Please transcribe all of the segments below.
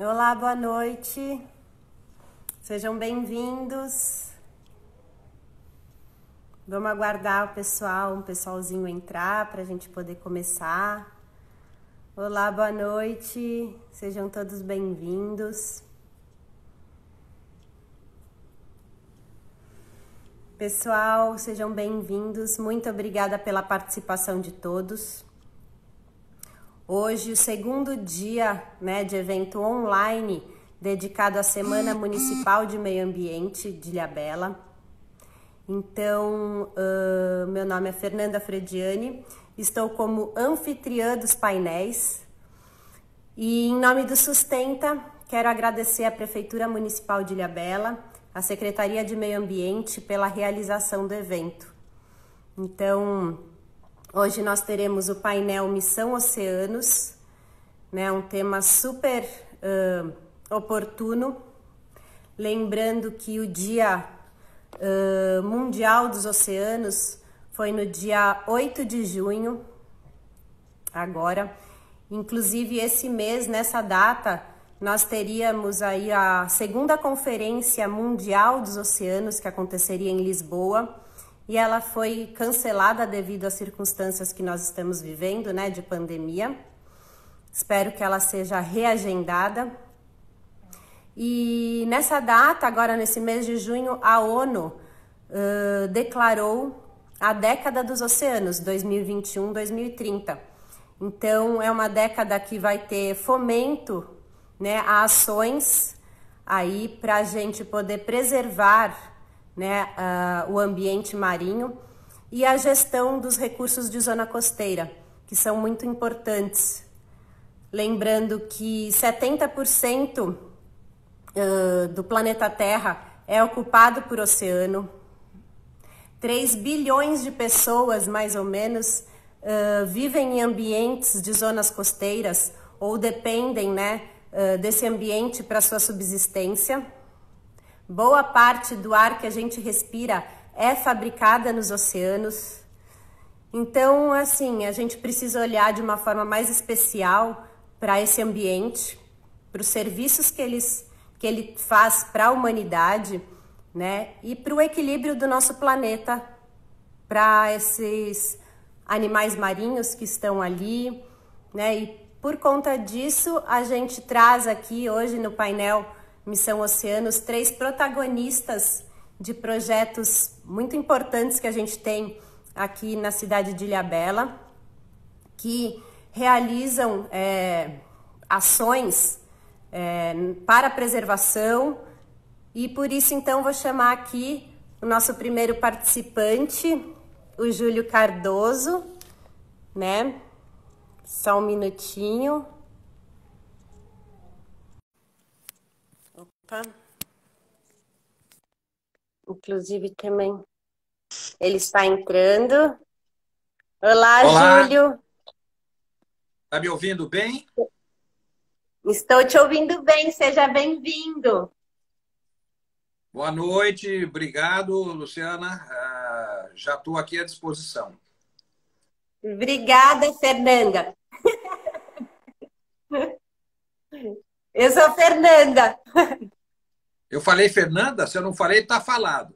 Olá, boa noite. Sejam bem-vindos. Vamos aguardar o pessoal, um pessoalzinho entrar para a gente poder começar. Olá, boa noite. Sejam todos bem-vindos. Pessoal, sejam bem-vindos. Muito obrigada pela participação de todos. Hoje, o segundo dia né, de evento online dedicado à Semana Municipal de Meio Ambiente de Ilhabela. Então, uh, meu nome é Fernanda Frediani, estou como anfitriã dos painéis e, em nome do Sustenta, quero agradecer à Prefeitura Municipal de Ilhabela, à Secretaria de Meio Ambiente pela realização do evento. Então, Hoje nós teremos o painel Missão Oceanos, né, um tema super uh, oportuno. Lembrando que o Dia uh, Mundial dos Oceanos foi no dia 8 de junho, agora. Inclusive, esse mês, nessa data, nós teríamos aí a segunda Conferência Mundial dos Oceanos, que aconteceria em Lisboa e ela foi cancelada devido às circunstâncias que nós estamos vivendo, né, de pandemia. Espero que ela seja reagendada. E nessa data, agora nesse mês de junho, a ONU uh, declarou a década dos oceanos, 2021-2030. Então, é uma década que vai ter fomento né, a ações aí para a gente poder preservar né, uh, o ambiente marinho e a gestão dos recursos de zona costeira, que são muito importantes. Lembrando que 70% uh, do planeta Terra é ocupado por oceano, 3 bilhões de pessoas, mais ou menos, uh, vivem em ambientes de zonas costeiras ou dependem né, uh, desse ambiente para sua subsistência. Boa parte do ar que a gente respira é fabricada nos oceanos. Então, assim, a gente precisa olhar de uma forma mais especial para esse ambiente, para os serviços que, eles, que ele faz para a humanidade, né? E para o equilíbrio do nosso planeta, para esses animais marinhos que estão ali, né? E por conta disso, a gente traz aqui hoje no painel Missão Oceanos, três protagonistas de projetos muito importantes que a gente tem aqui na cidade de Ilhabela, que realizam é, ações é, para preservação e por isso então vou chamar aqui o nosso primeiro participante, o Júlio Cardoso, né? Só um minutinho. Opa. Inclusive também ele está entrando. Olá, Olá. Júlio. Está me ouvindo bem? Estou te ouvindo bem, seja bem-vindo. Boa noite, obrigado, Luciana. Uh, já estou aqui à disposição. Obrigada, Fernanda. Eu sou a Fernanda. Eu falei Fernanda, se eu não falei, está falado.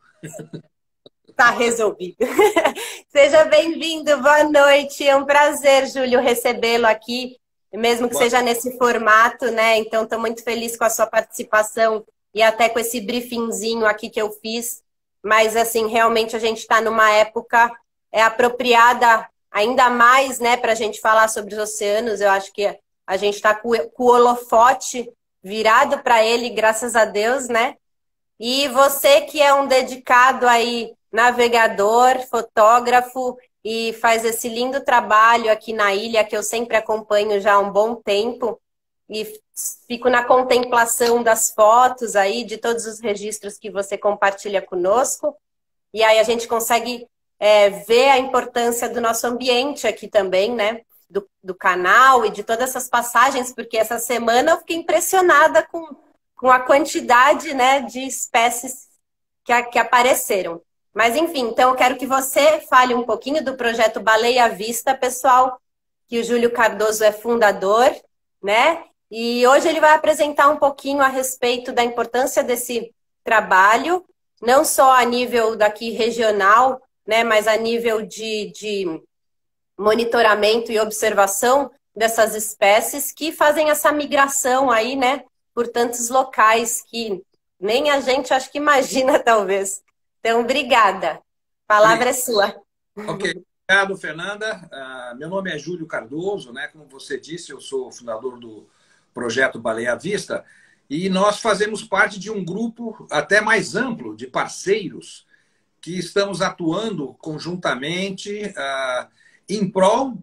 Está resolvido. Seja bem-vindo, boa noite. É um prazer, Júlio, recebê-lo aqui, mesmo que boa. seja nesse formato, né? Então, estou muito feliz com a sua participação e até com esse briefingzinho aqui que eu fiz. Mas, assim, realmente a gente está numa época é apropriada ainda mais, né, para a gente falar sobre os oceanos. Eu acho que a gente está com o holofote virado para ele, graças a Deus, né? E você que é um dedicado aí, navegador, fotógrafo e faz esse lindo trabalho aqui na ilha que eu sempre acompanho já há um bom tempo e fico na contemplação das fotos aí, de todos os registros que você compartilha conosco. E aí a gente consegue é, ver a importância do nosso ambiente aqui também, né? Do, do canal e de todas essas passagens, porque essa semana eu fiquei impressionada com, com a quantidade né, de espécies que, que apareceram. Mas enfim, então eu quero que você fale um pouquinho do projeto Baleia Vista, pessoal, que o Júlio Cardoso é fundador, né? E hoje ele vai apresentar um pouquinho a respeito da importância desse trabalho, não só a nível daqui regional, né, mas a nível de, de monitoramento e observação dessas espécies que fazem essa migração aí, né, por tantos locais que nem a gente acho que imagina, talvez. Então, obrigada. Palavra é sua. Ok. Obrigado, Fernanda. Uh, meu nome é Júlio Cardoso, né? Como você disse, eu sou fundador do projeto Baleia Vista e nós fazemos parte de um grupo até mais amplo de parceiros que estamos atuando conjuntamente uh, em prol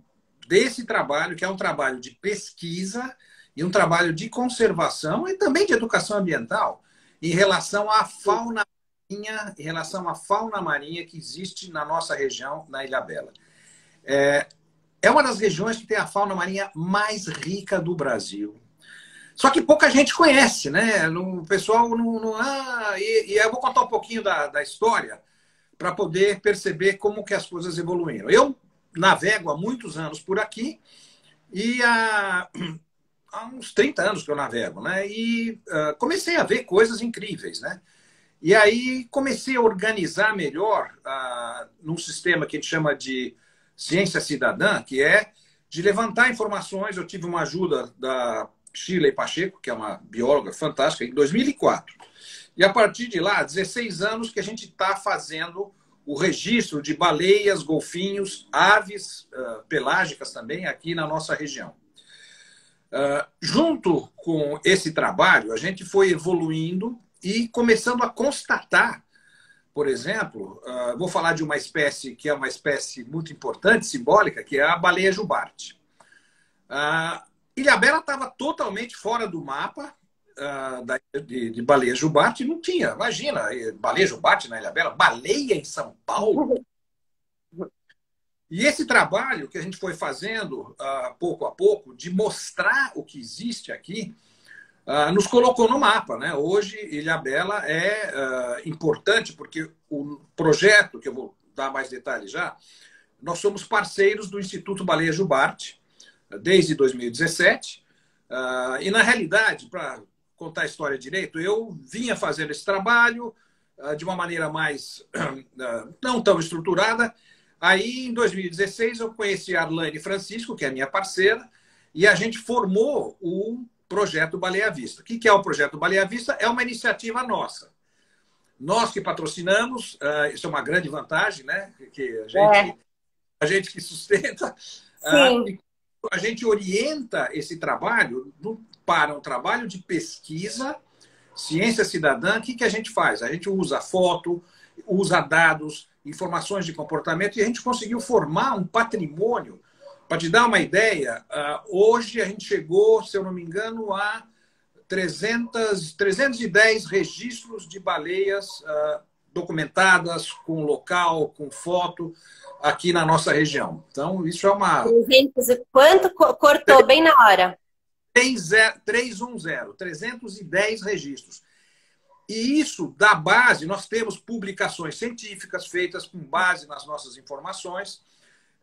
desse trabalho, que é um trabalho de pesquisa e um trabalho de conservação e também de educação ambiental em relação à fauna marinha, em relação à fauna marinha que existe na nossa região, na Ilha Bela. É, é uma das regiões que tem a fauna marinha mais rica do Brasil. Só que pouca gente conhece, né? O pessoal não. não ah, e, e eu vou contar um pouquinho da, da história para poder perceber como que as coisas evoluíram. Eu navego há muitos anos por aqui e há, há uns 30 anos que eu navego, né? E uh, comecei a ver coisas incríveis, né? E aí comecei a organizar melhor uh, num sistema que a gente chama de ciência cidadã, que é de levantar informações. Eu tive uma ajuda da Shirley Pacheco, que é uma bióloga fantástica, em 2004. E a partir de lá, 16 anos que a gente está fazendo o registro de baleias, golfinhos, aves uh, pelágicas também aqui na nossa região. Uh, junto com esse trabalho, a gente foi evoluindo e começando a constatar, por exemplo, uh, vou falar de uma espécie que é uma espécie muito importante, simbólica, que é a baleia jubarte. Uh, Ilhabela estava totalmente fora do mapa uh, da, de, de, baleia jubarte, não tinha. Imagina, baleia jubarte na Ilhabela, baleia em São Paulo. E esse trabalho que a gente foi fazendo uh, pouco a pouco, de mostrar o que existe aqui, uh, nos colocou no mapa. Né? Hoje, Ilhabela é uh, importante porque o projeto, que eu vou dar mais detalhes já, nós somos parceiros do Instituto Baleia Jubarte desde 2017. e, na realidade, para contar a história direito, eu vinha fazendo esse trabalho de uma maneira mais não tão estruturada, Aí, em 2016, eu conheci a Arlane Francisco, que é minha parceira, e a gente formou o projeto Baleia Vista. O que é o projeto Baleia Vista? É uma iniciativa nossa. Nós que patrocinamos, uh, isso é uma grande vantagem, né? Que a gente, é. a gente que sustenta, uh, a gente orienta esse trabalho para um trabalho de pesquisa, ciência cidadã. O que, que a gente faz? A gente usa foto, usa dados, informações de comportamento, e a gente conseguiu formar um patrimônio. Para te dar uma ideia, ah, hoje a gente chegou, se eu não me engano, a 300, 310 registros de baleias ah, documentadas, com local, com foto, aqui na nossa região. Então, isso é uma. 300, quanto cortou bem na hora? 310, 310 registros. E isso dá base, nós temos publicações científicas feitas com base nas nossas informações,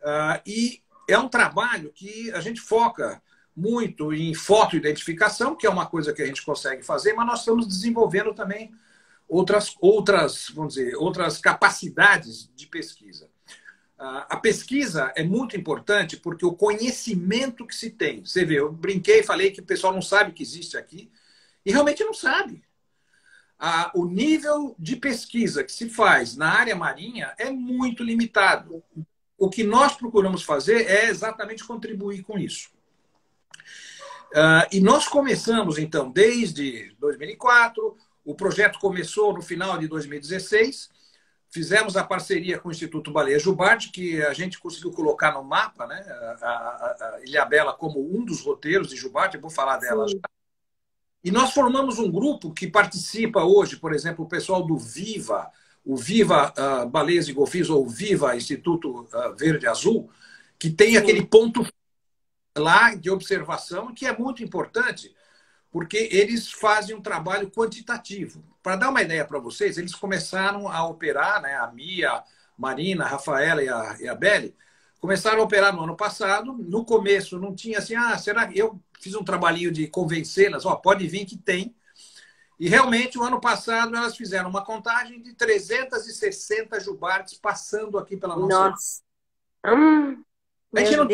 uh, e é um trabalho que a gente foca muito em fotoidentificação, que é uma coisa que a gente consegue fazer, mas nós estamos desenvolvendo também outras, outras, vamos dizer, outras capacidades de pesquisa. Uh, a pesquisa é muito importante porque o conhecimento que se tem. Você vê, eu brinquei, falei que o pessoal não sabe que existe aqui, e realmente não sabe a, o nível de pesquisa que se faz na área marinha é muito limitado. O que nós procuramos fazer é exatamente contribuir com isso. Uh, e nós começamos, então, desde 2004, o projeto começou no final de 2016, fizemos a parceria com o Instituto Baleia Jubarte, que a gente conseguiu colocar no mapa né, a, a, a Ilhabela como um dos roteiros de Jubarte, vou falar dela Sim. já. E nós formamos um grupo que participa hoje, por exemplo, o pessoal do Viva, o Viva uh, Baleias e Golfinhos, ou Viva Instituto uh, Verde Azul, que tem Sim. aquele ponto lá de observação que é muito importante, porque eles fazem um trabalho quantitativo. Para dar uma ideia para vocês, eles começaram a operar, né, a Mia, Marina, a Rafaela e a, e a Belle, começaram a operar no ano passado. No começo não tinha assim, ah, será que eu fiz um trabalhinho de convencê-las? Ó, pode vir que tem. E realmente, o ano passado, elas fizeram uma contagem de 360 jubartes passando aqui pela nossa. Nossa! Hum, a gente não...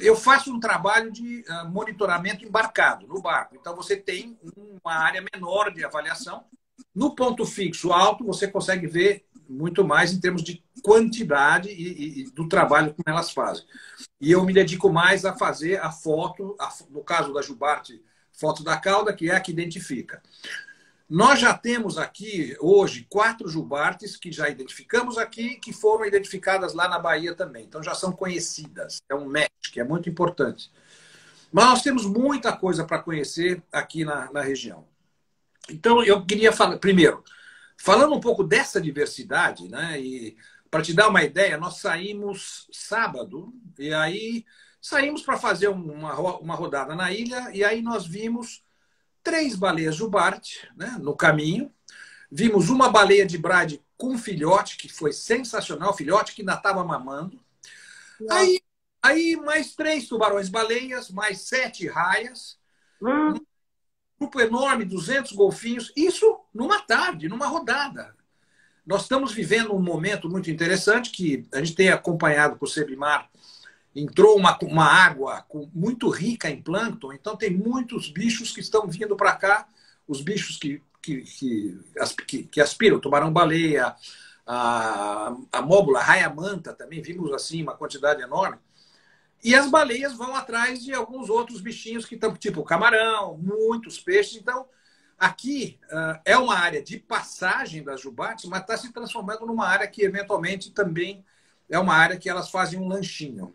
Eu faço um trabalho de uh, monitoramento embarcado no barco. Então, você tem uma área menor de avaliação. No ponto fixo alto, você consegue ver muito mais em termos de quantidade e, e do trabalho que elas fazem. E eu me dedico mais a fazer a foto, a, no caso da Jubarte, foto da cauda, que é a que identifica. Nós já temos aqui, hoje, quatro jubartes que já identificamos aqui, que foram identificadas lá na Bahia também. Então já são conhecidas. É um match, que é muito importante. Mas nós temos muita coisa para conhecer aqui na, na região. Então eu queria falar, primeiro, falando um pouco dessa diversidade, né? E para te dar uma ideia, nós saímos sábado, e aí saímos para fazer uma, uma rodada na ilha, e aí nós vimos três baleias jubarte né, no caminho. Vimos uma baleia de brade com filhote, que foi sensacional, filhote que ainda estava mamando. Aí, aí mais três tubarões-baleias, mais sete raias. Hum. Um grupo enorme, 200 golfinhos. Isso numa tarde, numa rodada. Nós estamos vivendo um momento muito interessante que a gente tem acompanhado com o Sebimar entrou uma, uma água muito rica em plâncton, então tem muitos bichos que estão vindo para cá, os bichos que, que, que, que aspiram, tubarão-baleia, a, a móbula, a raia-manta também, vimos assim uma quantidade enorme. E as baleias vão atrás de alguns outros bichinhos que estão, tipo camarão, muitos peixes. Então, aqui uh, é uma área de passagem das jubates, mas está se transformando numa área que, eventualmente, também é uma área que elas fazem um lanchinho.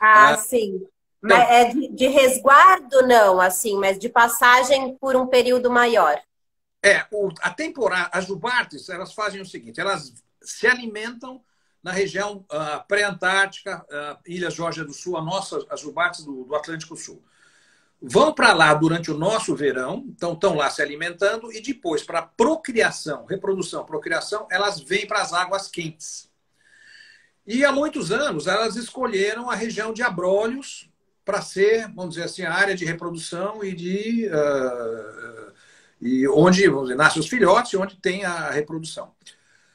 Ah, ah sim. Mas então, é de, de, resguardo, não, assim, mas de passagem por um período maior. É, o, a temporada, as jubartes, elas fazem o seguinte, elas se alimentam na região uh, pré-antártica, uh, Ilha Georgia do Sul, a nossa, as jubartes do, do Atlântico Sul. Vão para lá durante o nosso verão, então estão lá se alimentando, e depois, para procriação, reprodução, procriação, elas vêm para as águas quentes. E há muitos anos elas escolheram a região de Abrolhos para ser, vamos dizer assim, a área de reprodução e de uh, e onde vamos dizer, nascem os filhotes e onde tem a reprodução.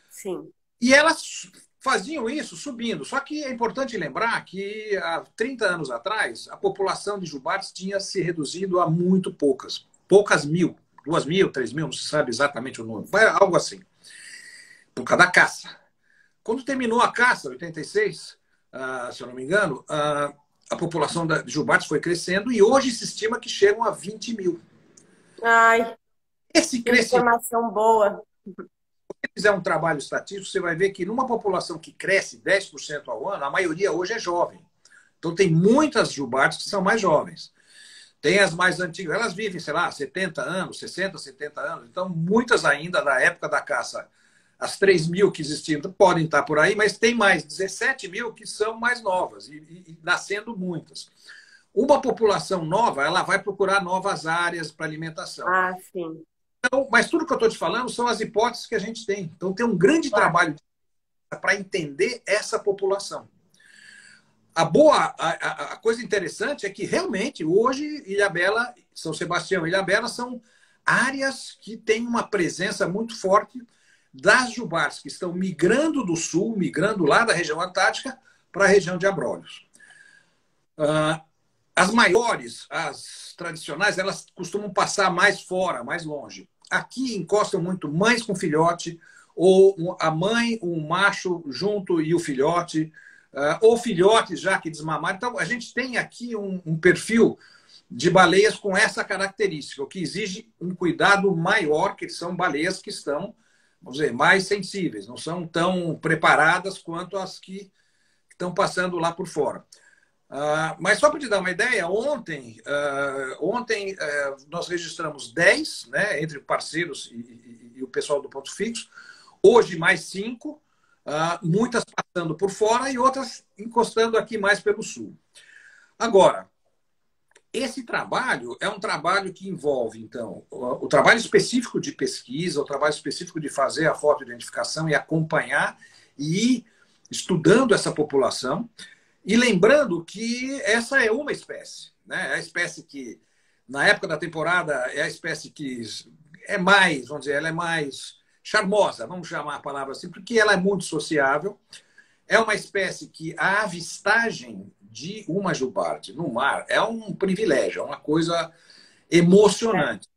Sim. E elas faziam isso subindo. Só que é importante lembrar que há 30 anos atrás a população de jubates tinha se reduzido a muito poucas, poucas mil, duas mil, três mil, não se sabe exatamente o número, algo assim, por causa da caça. Quando terminou a caça, 86, uh, se eu não me engano, uh, a população de jubates foi crescendo e hoje se estima que chegam a 20 mil. Ai, Esse crescimento. Informação boa. Se você fizer um trabalho estatístico, você vai ver que numa população que cresce 10% ao ano, a maioria hoje é jovem. Então tem muitas jubates que são mais jovens. Tem as mais antigas, elas vivem, sei lá, 70 anos, 60, 70 anos. Então, muitas ainda da época da caça as 3 mil que existiam podem estar por aí, mas tem mais 17 mil que são mais novas e, e, e nascendo muitas. Uma população nova, ela vai procurar novas áreas para alimentação. Ah, sim. Então, mas tudo que eu estou te falando são as hipóteses que a gente tem. Então, tem um grande trabalho para entender essa população. A boa, a, a, coisa interessante é que realmente hoje Ilhabela, São Sebastião e Ilhabela são áreas que têm uma presença muito forte das jubars que estão migrando do sul, migrando lá da região antártica para a região de Abrolhos. Uh, as maiores, as tradicionais, elas costumam passar mais fora, mais longe. Aqui encostam muito mães com filhote, ou a mãe, um macho junto e o filhote, uh, ou filhotes já que desmamaram. Então, a gente tem aqui um, um perfil de baleias com essa característica, o que exige um cuidado maior, que são baleias que estão vamos dizer, mais sensíveis, não são tão preparadas quanto as que estão passando lá por fora. Uh, mas só para te dar uma ideia, ontem, uh, ontem uh, nós registramos 10, né, entre parceiros e, e, e, o pessoal do Ponto Fixo. Hoje, mais 5, muitas passando por fora e outras encostando aqui mais pelo sul. Agora, esse trabalho é um trabalho que envolve, então, o, trabalho específico de pesquisa, o trabalho específico de fazer a fotoidentificação e acompanhar e estudando essa população e lembrando que essa é uma espécie. Né? É a espécie que, na época da temporada, é a espécie que é mais, vamos dizer, ela é mais charmosa, vamos chamar a palavra assim, porque ela é muito sociável. É uma espécie que a avistagem de uma jubarte no mar é um privilégio, é uma coisa emocionante.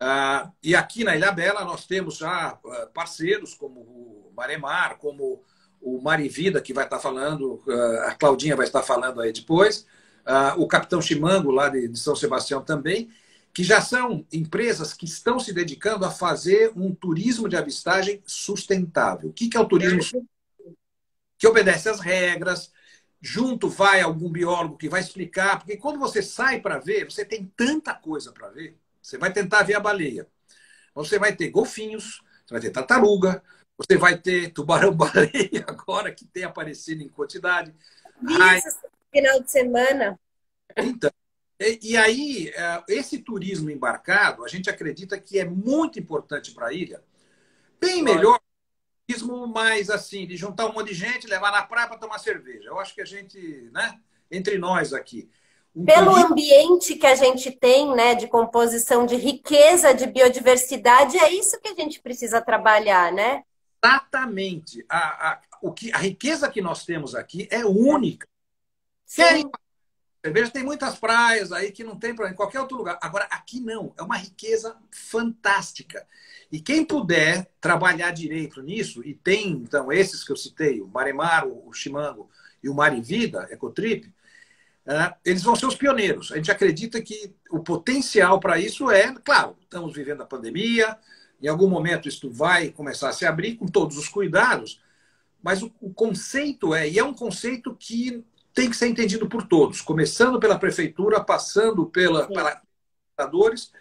Ah, e aqui na Ilha Bela nós temos já ah, parceiros como o Maremar, como o Marivida, que vai estar falando, ah, a Claudinha vai estar falando aí depois, o Capitão Chimango, lá de São Sebastião também, que já são empresas que estão se dedicando a fazer um turismo de avistagem sustentável. O que é o turismo Que obedece às regras, junto vai algum biólogo que vai explicar, porque quando você sai para ver, você tem tanta coisa para ver você vai tentar ver a baleia. Você vai ter golfinhos, você vai ter tartaruga, você vai ter tubarão-baleia agora, que tem aparecido em quantidade. Isso, final de semana. Então, e, e, aí, é, esse turismo embarcado, a gente acredita que é muito importante para a ilha. Bem melhor turismo mais assim, de juntar um monte de gente, levar na praia para tomar cerveja. Eu acho que a gente, né, entre nós aqui, pelo ambiente que a gente tem, né, de composição, de riqueza, de biodiversidade, é isso que a gente precisa trabalhar, né? Exatamente. A, a, o que, a riqueza que nós temos aqui é única. Sim. Cerveja tem muitas praias aí que não tem para em qualquer outro lugar. Agora, aqui não. É uma riqueza fantástica. E quem puder trabalhar direito nisso, e tem, então, esses que eu citei, o Maremar, o Chimango e o Marivida, Ecotrip, é, eles vão ser os pioneiros. A gente acredita que o potencial para isso é, claro, estamos vivendo a pandemia, em algum momento isso vai começar a se abrir com todos os cuidados, mas o, o conceito é, e é um conceito que tem que ser entendido por todos, começando pela prefeitura, passando pela, pelos vereadores,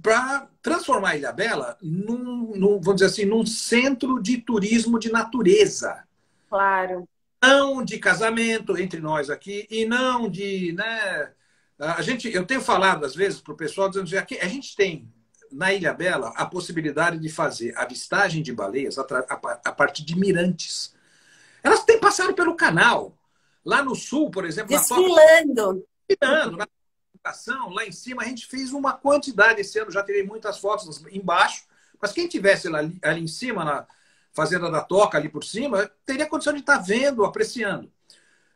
para transformar a Ilha Bela num, num, vamos dizer assim, num centro de turismo de natureza. Claro não de casamento entre nós aqui e não de. Né, a gente, eu tenho falado às vezes para o pessoal dizendo que a gente tem na Ilha Bela a possibilidade de fazer avistagem de baleias a, partir de mirantes. Elas têm passado pelo canal. Lá no sul, por exemplo. Desfilando. Desfilando. Na apresentação, lá em cima, a gente fez uma quantidade esse ano, já tirei muitas fotos embaixo. Mas quem tivesse ali, ali em cima, na, Fazenda da Toca ali por cima, teria condição de estar vendo, apreciando.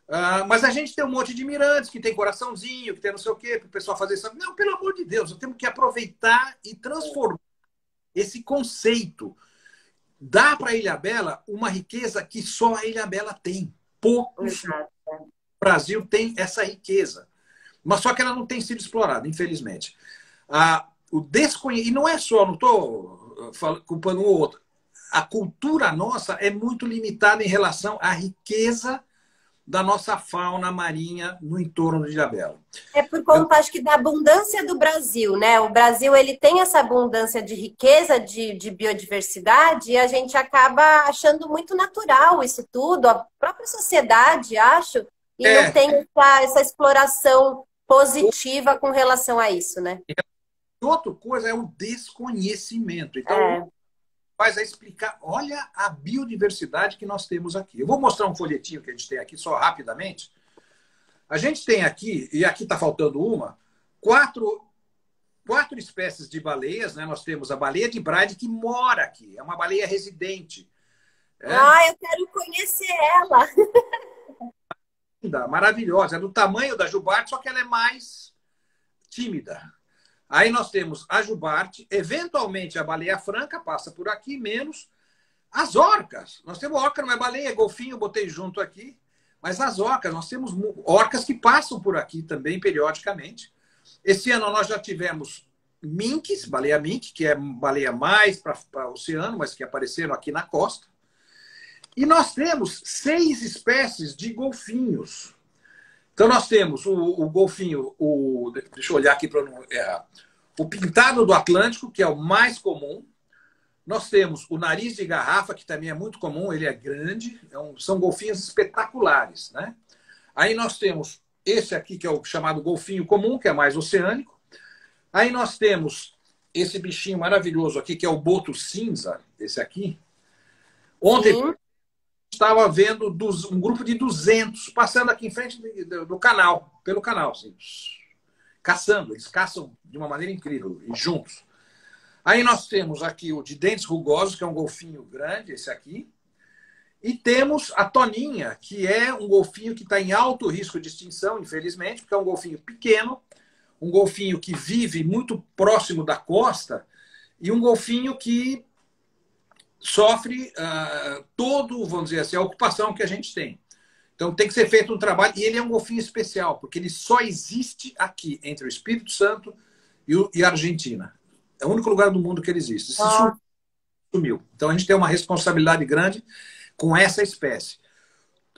Uh, mas a gente tem um monte de mirantes que tem coraçãozinho, que tem não sei o quê, para o pessoal fazer isso. Não, pelo amor de Deus, nós temos que aproveitar e transformar esse conceito. Dá para a Ilha Bela uma riqueza que só a Ilha Bela tem. Poucos o Brasil tem essa riqueza. Mas só que ela não tem sido explorada, infelizmente. Ah, o desconhe... E não é só, não estou culpando um ou outro a cultura nossa é muito limitada em relação à riqueza da nossa fauna marinha no entorno de Ilhabela. É por conta, Eu... acho que, da abundância do Brasil, né? O Brasil, ele tem essa abundância de riqueza, de, de biodiversidade, e a gente acaba achando muito natural isso tudo, a própria sociedade, acho, e é. não tem essa, essa exploração positiva com relação a isso, né? Outra coisa é o desconhecimento. Então, é faz a explicar, olha a biodiversidade que nós temos aqui. Eu vou mostrar um folhetinho que a gente tem aqui, só rapidamente. A gente tem aqui, e aqui está faltando uma, quatro, quatro espécies de baleias. Né? Nós temos a baleia de Bride, que mora aqui, é uma baleia residente. É. Ah, eu quero conhecer ela. Maravilhosa, é do tamanho da jubarte, só que ela é mais tímida. Aí nós temos a jubarte, eventualmente a baleia franca passa por aqui, menos as orcas. Nós temos orca, não é baleia, é golfinho, botei junto aqui. Mas as orcas, nós temos orcas que passam por aqui também periodicamente. Esse ano nós já tivemos minks, baleia mink, que é baleia mais para o oceano, mas que apareceram aqui na costa. E nós temos seis espécies de golfinhos. Então, nós temos o, o golfinho, o, deixa eu olhar aqui para não. É, o pintado do Atlântico, que é o mais comum. Nós temos o nariz de garrafa, que também é muito comum, ele é grande, é um, são golfinhos espetaculares. Né? Aí nós temos esse aqui, que é o chamado golfinho comum, que é mais oceânico. Aí nós temos esse bichinho maravilhoso aqui, que é o boto cinza, esse aqui. Ontem. Estava vendo um grupo de 200 passando aqui em frente do canal, pelo canal, assim, caçando. Eles caçam de uma maneira incrível, e juntos. Aí nós temos aqui o de dentes rugosos, que é um golfinho grande, esse aqui. E temos a Toninha, que é um golfinho que está em alto risco de extinção, infelizmente, porque é um golfinho pequeno, um golfinho que vive muito próximo da costa e um golfinho que sofre uh, todo, vamos dizer assim, a ocupação que a gente tem. Então tem que ser feito um trabalho, e ele é um golfinho especial, porque ele só existe aqui, entre o Espírito Santo e, o, e a Argentina. É o único lugar do mundo que ele existe. Se ah. sumiu. Então a gente tem uma responsabilidade grande com essa espécie.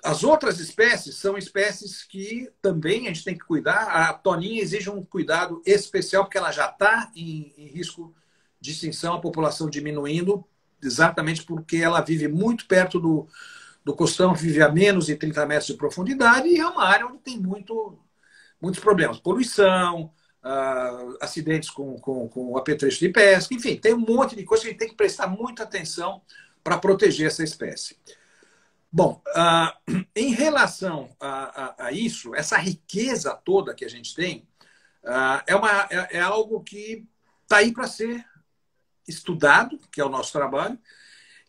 As outras espécies são espécies que também a gente tem que cuidar. A toninha exige um cuidado especial, porque ela já está em, em risco de extinção, a população diminuindo exatamente porque ela vive muito perto do, do costão, vive a menos de 30 metros de profundidade e é uma área onde tem muito, muitos problemas. Poluição, uh, acidentes com, com, com apetrecho de pesca, enfim, tem um monte de coisa que a gente tem que prestar muita atenção para proteger essa espécie. Bom, uh, em relação a, a, a, isso, essa riqueza toda que a gente tem uh, é, uma, é, é algo que está aí para ser estudado, que é o nosso trabalho,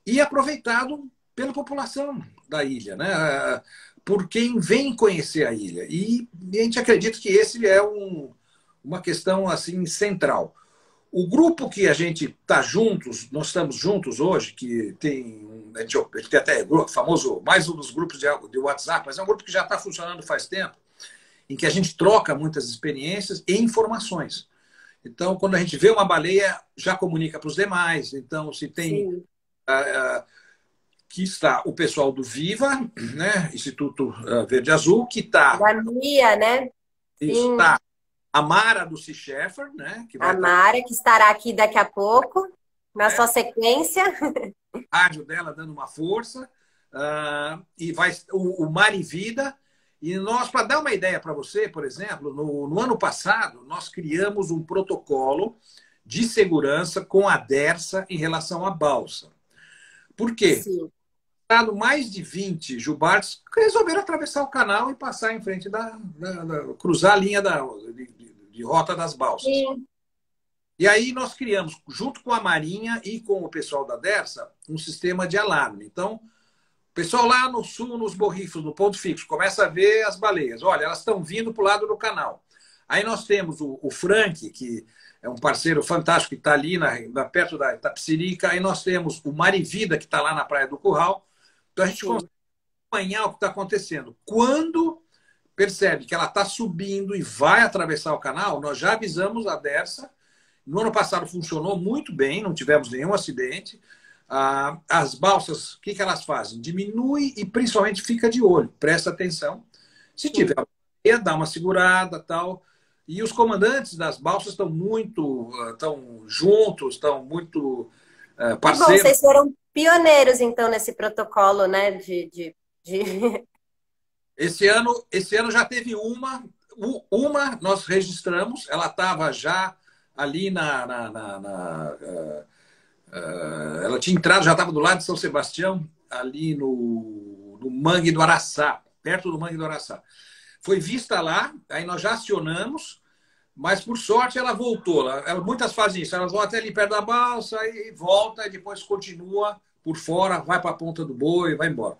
e aproveitado pela população da ilha, né? por quem vem conhecer a ilha. E a gente acredita que esse é um, uma questão assim central. O grupo que a gente está juntos, nós estamos juntos hoje, que tem, ele tem até famoso, mais um dos grupos de, de WhatsApp, mas é um grupo que já está funcionando faz tempo, em que a gente troca muitas experiências e informações. Então, quando a gente vê uma baleia, já comunica para os demais. Então, se tem. Uh, uh, que está o pessoal do Viva, né? Instituto uh, Verde Azul, que está. Da MIA, né? Está a Mara do Sea Shepherd, né? Que a Mara, que estará aqui daqui a pouco, na é. sua sequência. Rádio dela dando uma força. Uh, e vai o, o Mar e Vida, e nós, para dar uma ideia para você, por exemplo, no, no, ano passado, nós criamos um protocolo de segurança com a DERSA em relação à balsa. Por quê? Sim. Mais de 20 jubartes resolveram atravessar o canal e passar em frente da. da, da cruzar a linha da, de, de, de rota das balsas. Sim. E aí nós criamos, junto com a Marinha e com o pessoal da DERSA, um sistema de alarme. Então, pessoal lá no sul, nos borrifos, no ponto fixo, começa a ver as baleias. Olha, elas estão vindo para o lado do canal. Aí nós temos o, o Frank, que é um parceiro fantástico, que está ali na, na, perto da Itapsirica. Aí nós temos o Marivida, que está lá na Praia do Curral. Então a gente consegue acompanhar o que está acontecendo. Quando percebe que ela está subindo e vai atravessar o canal, nós já avisamos a Dersa. No ano passado funcionou muito bem, não tivemos nenhum acidente. Ah, as balsas, o que, que elas fazem? Diminui e principalmente fica de olho, presta atenção. Se tiver dá uma segurada tal. E os comandantes das balsas estão muito, estão juntos, estão muito uh, parceiros. Bom, vocês foram pioneiros, então, nesse protocolo, né? De, de, de... Esse, ano, esse ano já teve uma, uma nós registramos, ela estava já ali na, na, na, na uh, Uh, ela tinha entrado, já estava do lado de São Sebastião, ali no, no Mangue do Araçá, perto do Mangue do Araçá. Foi vista lá, aí nós já acionamos, mas por sorte ela voltou. Ela, ela, muitas fazem isso, elas vão até ali perto da balsa e volta, e depois continua por fora, vai para a ponta do boi, vai embora.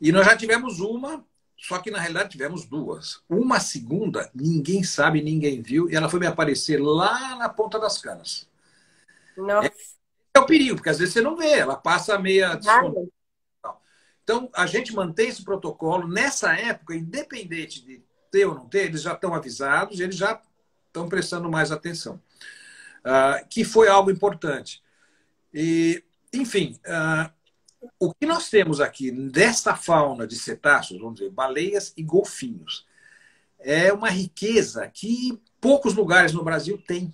E nós já tivemos uma, só que na realidade tivemos duas. Uma segunda, ninguém sabe, ninguém viu, e ela foi me aparecer lá na ponta das canas. Nossa. É, é o perigo, porque às vezes você não vê, ela passa meia. Então, a gente mantém esse protocolo. Nessa época, independente de ter ou não ter, eles já estão avisados, eles já estão prestando mais atenção. Uh, que foi algo importante. E, enfim, uh, o que nós temos aqui desta fauna de cetáceos, vamos dizer, baleias e golfinhos, é uma riqueza que poucos lugares no Brasil têm.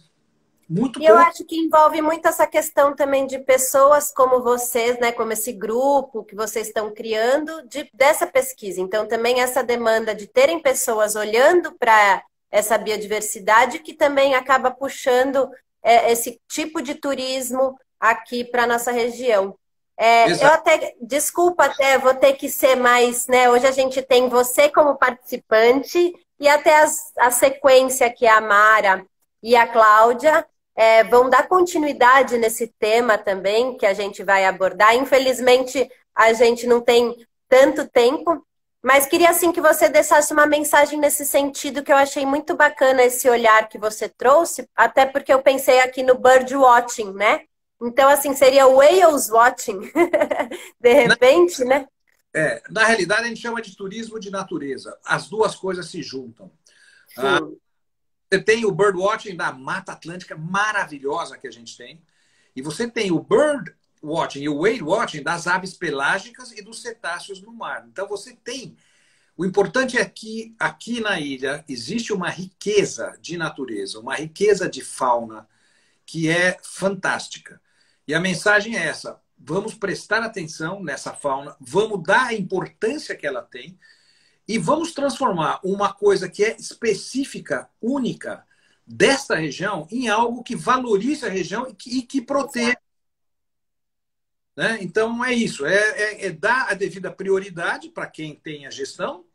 Muito e eu acho que envolve muito essa questão também de pessoas como vocês, né, como esse grupo que vocês estão criando de, dessa pesquisa. Então, também essa demanda de terem pessoas olhando para essa biodiversidade que também acaba puxando é, esse tipo de turismo aqui para nossa região. É, eu até, desculpa até, vou ter que ser mais, né? Hoje a gente tem você como participante e até as, a sequência que a Mara e a Cláudia é, vão dar continuidade nesse tema também que a gente vai abordar. Infelizmente, a gente não tem tanto tempo, mas queria assim que você deixasse uma mensagem nesse sentido que eu achei muito bacana esse olhar que você trouxe, até porque eu pensei aqui no bird watching, né? Então, assim, seria whales watching, de repente, na, né? É, na realidade, a gente chama de turismo de natureza. As duas coisas se juntam. Ah, você tem o bird watching da Mata Atlântica maravilhosa que a gente tem. E você tem o bird watching e o whale watching das aves pelágicas e dos cetáceos no mar. Então, você tem... O importante é que aqui na ilha existe uma riqueza de natureza, uma riqueza de fauna que é fantástica. E a mensagem é essa: vamos prestar atenção nessa fauna, vamos dar a importância que ela tem e vamos transformar uma coisa que é específica, única desta região em algo que valorize a região e que, e que proteja. Né? Então é isso, é, é, é dar a devida prioridade para quem tem a gestão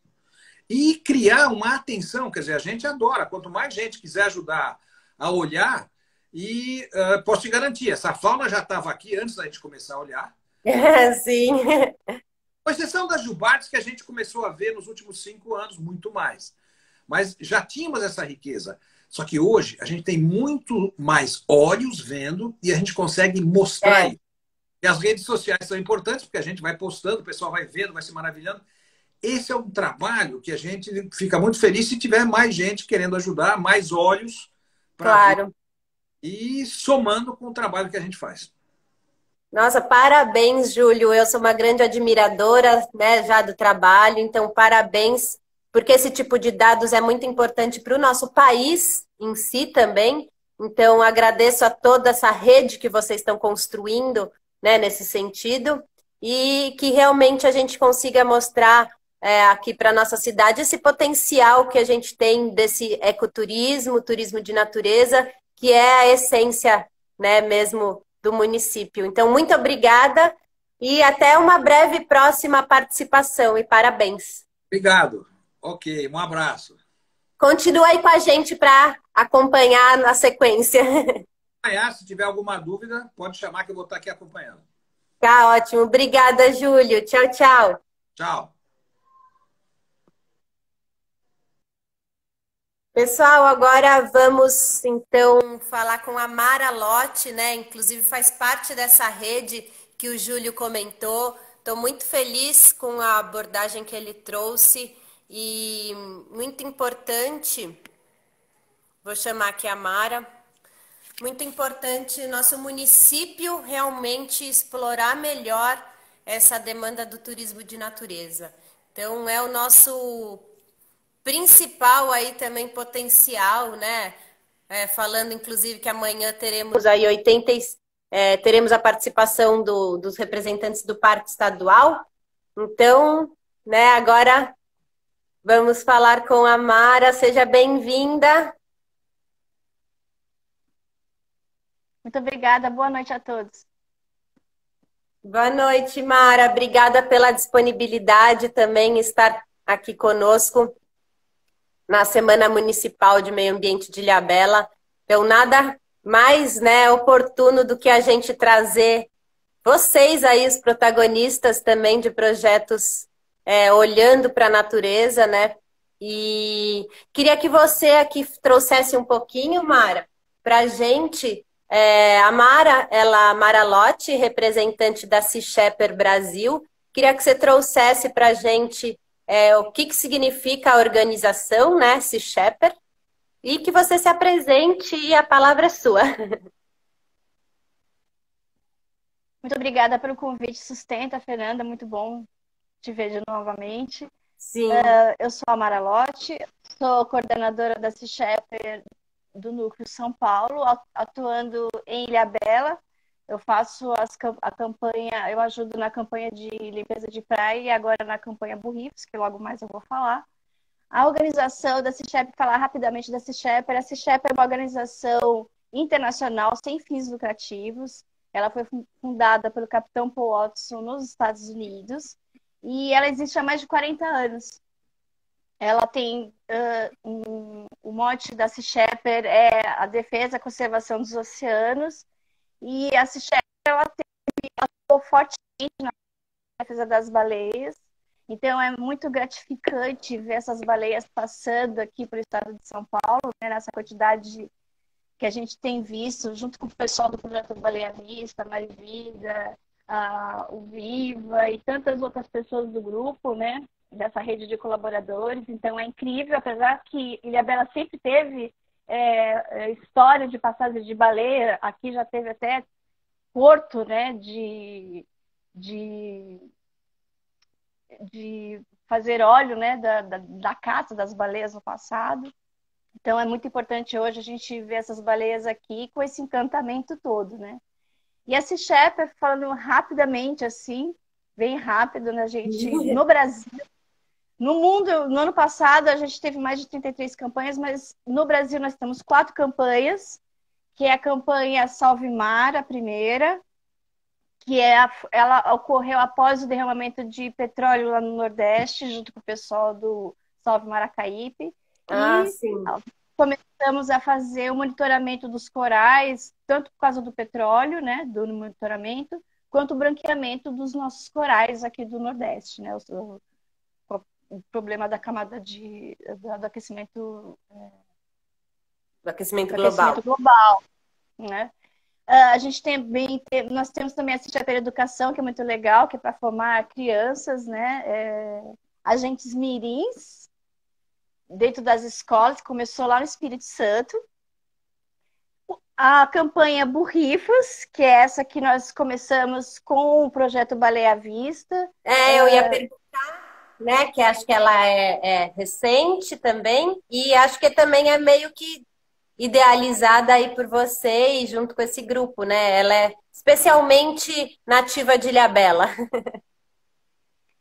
e criar uma atenção. Quer dizer, a gente adora. Quanto mais gente quiser ajudar a olhar, e uh, posso te garantir, essa fauna já estava aqui antes da gente começar a olhar. Sim. Com exceção das jubartes que a gente começou a ver nos últimos cinco anos, muito mais. Mas já tínhamos essa riqueza. Só que hoje a gente tem muito mais olhos vendo e a gente consegue mostrar é. E as redes sociais são importantes porque a gente vai postando, o pessoal vai vendo, vai se maravilhando. Esse é um trabalho que a gente fica muito feliz se tiver mais gente querendo ajudar, mais olhos. Claro. Ver e somando com o trabalho que a gente faz. Nossa, parabéns, Júlio. Eu sou uma grande admiradora né, já do trabalho, então parabéns, porque esse tipo de dados é muito importante para o nosso país em si também. Então, agradeço a toda essa rede que vocês estão construindo né, nesse sentido e que realmente a gente consiga mostrar é, aqui para nossa cidade esse potencial que a gente tem desse ecoturismo, turismo de natureza que é a essência, né, mesmo do município. Então, muito obrigada e até uma breve próxima participação e parabéns. Obrigado. Ok, um abraço. Continua aí com a gente para acompanhar na sequência. Se tiver alguma dúvida, pode chamar que eu vou estar aqui acompanhando. Tá ótimo. Obrigada, Júlio. Tchau, tchau. Tchau. Pessoal, agora vamos então falar com a Mara Lotte, né? Inclusive faz parte dessa rede que o Júlio comentou. Estou muito feliz com a abordagem que ele trouxe e muito importante. Vou chamar aqui a Mara. Muito importante nosso município realmente explorar melhor essa demanda do turismo de natureza. Então, é o nosso principal aí também potencial, né? É, falando inclusive que amanhã teremos aí 80, é, teremos a participação do, dos representantes do Parque Estadual. Então, né, agora vamos falar com a Mara. Seja bem-vinda. Muito obrigada, boa noite a todos. Boa noite, Mara. Obrigada pela disponibilidade também estar aqui conosco na Semana Municipal de Meio Ambiente de Ilhabela. Então, nada mais né, oportuno do que a gente trazer vocês aí, os protagonistas também de projetos é, olhando para a natureza, né? E queria que você aqui trouxesse um pouquinho, Mara, para a gente. É, a Mara, ela, Mara Lotti, representante da Sea Shepherd Brasil, queria que você trouxesse para a gente é, o que, que significa a organização, né, Sea Shepherd, e que você se apresente e a palavra é sua. Muito obrigada pelo convite, Sustenta, Fernanda, muito bom te ver novamente. Sim. Uh, eu sou a Mara Lotti, sou coordenadora da Shepherd do Núcleo São Paulo, atuando em Ilha Bela, eu faço as, a campanha, eu ajudo na campanha de limpeza de praia e agora na campanha Burrifos, que logo mais eu vou falar. A organização da CICHEP, falar rapidamente da CICHEP, a CICHEP é uma organização internacional sem fins lucrativos. Ela foi fundada pelo capitão Paul Watson nos Estados Unidos e ela existe há mais de 40 anos. Ela tem uh, um, o mote da Sea Shepherd é a defesa e a conservação dos oceanos e a Shepherd ela teve atuou fortemente na defesa das baleias. Então é muito gratificante ver essas baleias passando aqui para o estado de São Paulo, né, nessa quantidade que a gente tem visto, junto com o pessoal do projeto Baleia Vista, Marivida, a, o Viva e tantas outras pessoas do grupo, né? Dessa rede de colaboradores. Então é incrível, apesar que Ilhabela sempre teve é, é, história de passagem de baleia, aqui já teve até porto, né? De, de, de fazer óleo, né? Da, da, da caça das baleias no passado. Então é muito importante hoje a gente ver essas baleias aqui com esse encantamento todo, né? E esse chefe, falando rapidamente assim, bem rápido, né, gente? No Brasil, no mundo, no ano passado, a gente teve mais de 33 campanhas, mas no Brasil nós temos quatro campanhas, que é a campanha Salve Mar, a primeira, que é a, ela ocorreu após o derramamento de petróleo lá no Nordeste, junto com o pessoal do Salve Maracaípe. Ah, e sim. Começamos a fazer o monitoramento dos corais, tanto por causa do petróleo, né, do monitoramento, quanto o branqueamento dos nossos corais aqui do Nordeste, né, o, o problema da camada de, do aquecimento, é, do aquecimento do global. Aquecimento global, né? Uh, a gente também tem, nós temos também a Assistência pela Educação, que é muito legal, que é para formar crianças, né? É, agentes mirins, dentro das escolas, começou lá no Espírito Santo. A campanha Burrifas, que é essa que nós começamos com o projeto Baleia à Vista. É, eu ia é... perguntar, né, que acho que ela é, é recente também, e acho que também é meio que idealizada aí por você e junto com esse grupo, né? Ela é especialmente nativa de Ilhabela.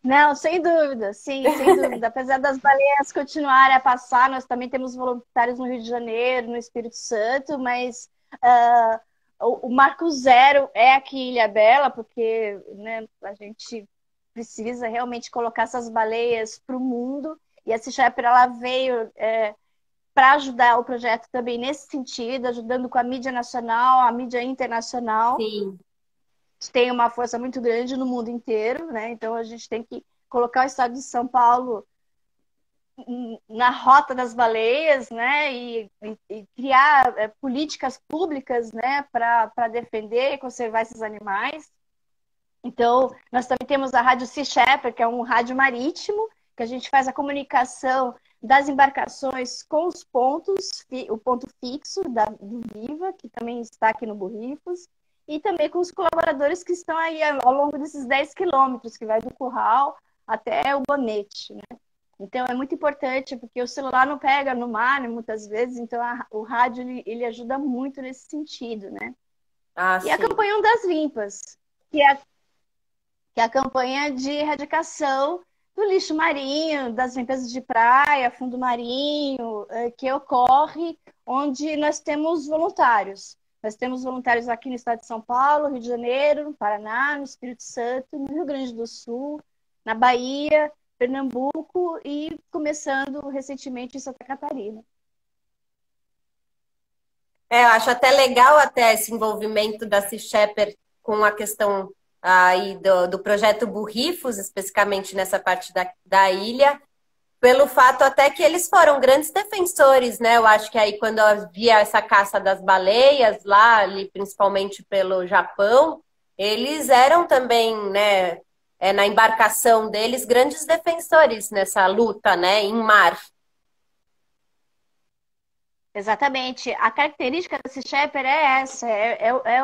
Não, sem dúvida, sim, sem dúvida. Apesar das baleias continuarem a passar, nós também temos voluntários no Rio de Janeiro, no Espírito Santo, mas uh, o, o, marco zero é aqui em Ilha Bela, porque né, a gente precisa realmente colocar essas baleias para o mundo. E a Sea ela veio é, para ajudar o projeto também nesse sentido, ajudando com a mídia nacional, a mídia internacional. Sim tem uma força muito grande no mundo inteiro, né? Então a gente tem que colocar o estado de São Paulo na rota das baleias, né? E, e, e criar é, políticas públicas, né? Para defender e conservar esses animais. Então, nós também temos a Rádio Sea Shepherd, que é um rádio marítimo, que a gente faz a comunicação das embarcações com os pontos, o ponto fixo da, do Viva, que também está aqui no Borrifos, e também com os colaboradores que estão aí ao longo desses 10 quilômetros, que vai do curral até o bonete, né? Então é muito importante, porque o celular não pega no mar, né, muitas vezes, então a, o rádio ele, ele, ajuda muito nesse sentido, né? Ah, e sim. a campanha das limpas, que é, que é a campanha de erradicação do lixo marinho, das limpezas de praia, fundo marinho, eh, que ocorre onde nós temos voluntários. Nós temos voluntários aqui no estado de São Paulo, Rio de Janeiro, no Paraná, no Espírito Santo, no Rio Grande do Sul, na Bahia, Pernambuco e começando recentemente em Santa Catarina. É, eu acho até legal até esse envolvimento da Sea Shepherd com a questão aí do, do projeto Burrifos, especificamente nessa parte da, da ilha, pelo fato até que eles foram grandes defensores, né? Eu acho que aí quando havia essa caça das baleias lá, ali, principalmente pelo Japão, eles eram também, né, é, na embarcação deles, grandes defensores nessa luta, né, em mar. Exatamente. A característica desse Shepherd é essa, é, é, é,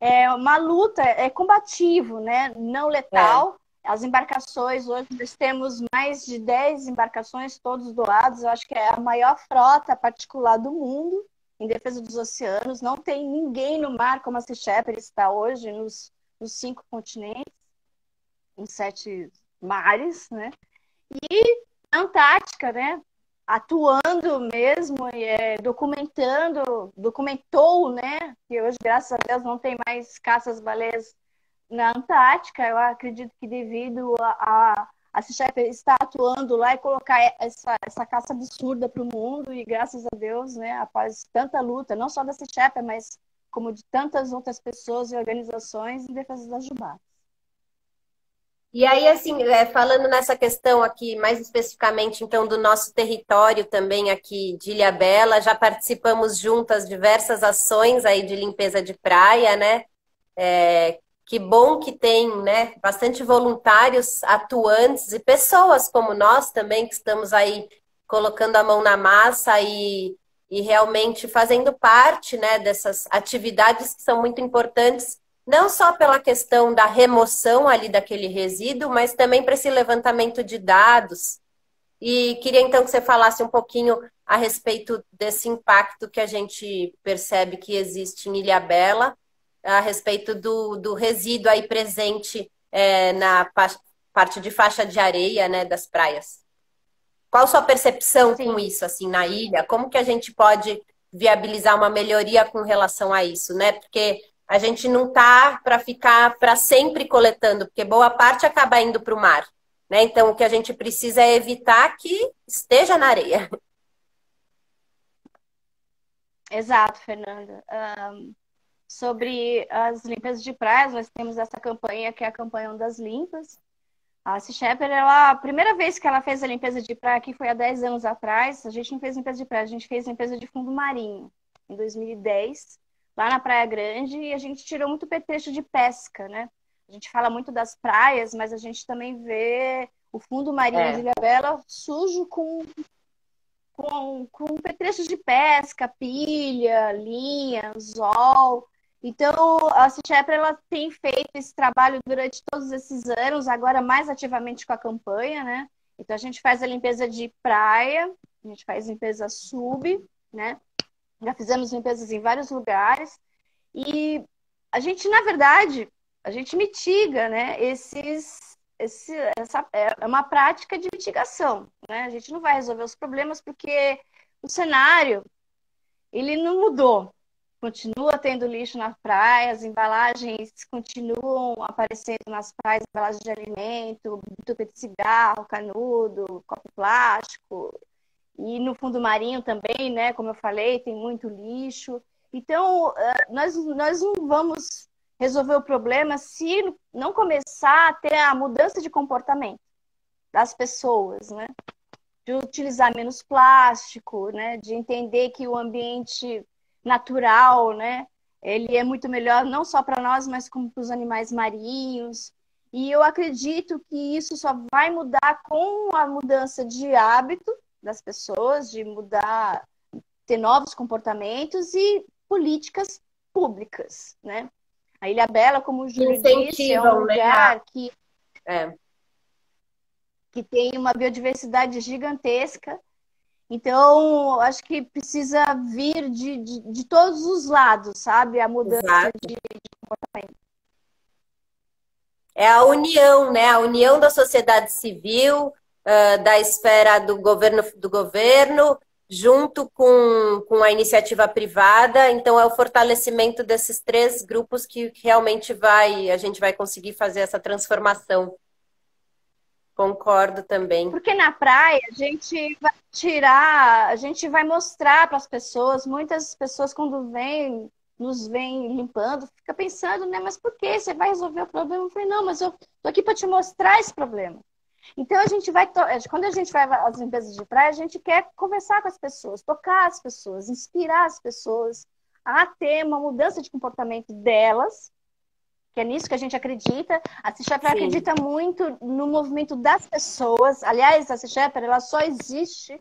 é uma luta, é combativo, né? Não letal. É as embarcações, hoje nós temos mais de 10 embarcações, todos doados. Eu acho que é a maior frota particular do mundo em defesa dos oceanos. Não tem ninguém no mar como a Sea Shepherd está hoje nos, nos cinco continentes, em sete mares, né? E a Antártica, né? Atuando mesmo, é, documentando, documentou, né? Que hoje, graças a Deus, não tem mais caças baleias na Antártica. Eu acredito que devido a, a, a estar atuando lá e colocar essa, essa caça absurda para o mundo, e graças a Deus, né, após tanta luta, não só da CICHEP, mas como de tantas outras pessoas e organizações em defesa das jubatas. E aí, assim, é, falando nessa questão aqui, mais especificamente, então, do nosso território também aqui de Ilha Bela, já participamos juntas diversas ações aí de limpeza de praia, né? É, que bom que tem, né, bastante voluntários atuantes e pessoas como nós também, que estamos aí colocando a mão na massa e, e realmente fazendo parte, né, dessas atividades que são muito importantes não só pela questão da remoção ali daquele resíduo, mas também para esse levantamento de dados. E queria então que você falasse um pouquinho a respeito desse impacto que a gente percebe que existe em Ilha Bela, a respeito do, do resíduo aí presente é, na parte de faixa de areia né, das praias. Qual sua percepção Sim. com isso, assim, na ilha? Como que a gente pode viabilizar uma melhoria com relação a isso, né? Porque a gente não tá para ficar para sempre coletando, porque boa parte acaba indo para o mar. Né? Então, o que a gente precisa é evitar que esteja na areia. Exato, Fernanda. Um, sobre as limpas de praias, nós temos essa campanha que é a campanha das limpas. A Sea Shepherd, ela, a primeira vez que ela fez a limpeza de praia aqui foi há 10 anos atrás. A gente não fez limpeza de praia, a gente fez limpeza de fundo marinho em 2010 lá na Praia Grande e a gente tirou muito pretexto de pesca, né? A gente fala muito das praias, mas a gente também vê o fundo marinho é. de Ilhabela sujo com, com, com petrechos de pesca, pilha, linha, anzol. Então, a CICHEP, ela tem feito esse trabalho durante todos esses anos, agora mais ativamente com a campanha, né? Então, a gente faz a limpeza de praia, a gente faz limpeza sub, né? Já fizemos limpezas em vários lugares e a gente, na verdade, a gente mitiga, né? Esses, esse, essa é uma prática de mitigação, né? A gente não vai resolver os problemas porque o cenário ele não mudou. Continua tendo lixo nas praias, embalagens continuam aparecendo nas praias, embalagens de alimento, tupe de cigarro, canudo, copo plástico, e no fundo marinho também, né? Como eu falei, tem muito lixo. Então, eh, nós, nós não vamos resolver o problema se não começar a ter a mudança de comportamento das pessoas, né? De utilizar menos plástico, né? De entender que o ambiente natural, né? Ele é muito melhor não só para nós, mas como para os animais marinhos. E eu acredito que isso só vai mudar com a mudança de hábito das pessoas, de mudar, ter novos comportamentos e políticas públicas, né? A Ilha Bela, como o Júlio disse, é um né? lugar que, é. que tem uma biodiversidade gigantesca. Então, acho que precisa vir de, de, de todos os lados, sabe? A mudança de, de comportamento. É a união, né? A união da sociedade civil, uh, da esfera do governo, do governo junto com, com a iniciativa privada. Então, é o fortalecimento desses três grupos que realmente vai, a gente vai conseguir fazer essa transformação. Concordo também. Porque na praia a gente vai tirar, a gente vai mostrar para as pessoas, muitas pessoas quando vêm, nos vêm limpando, fica pensando, né, mas por que você vai resolver o problema? Eu falei, não, mas eu tô aqui para te mostrar esse problema. Então a gente vai, quando a gente vai às empresas de praia, a gente quer conversar com as pessoas, tocar as pessoas, inspirar as pessoas a ter uma mudança de comportamento delas, que é nisso que a gente acredita. A Cichepper acredita muito no movimento das pessoas. Aliás, a Cichepper, ela só existe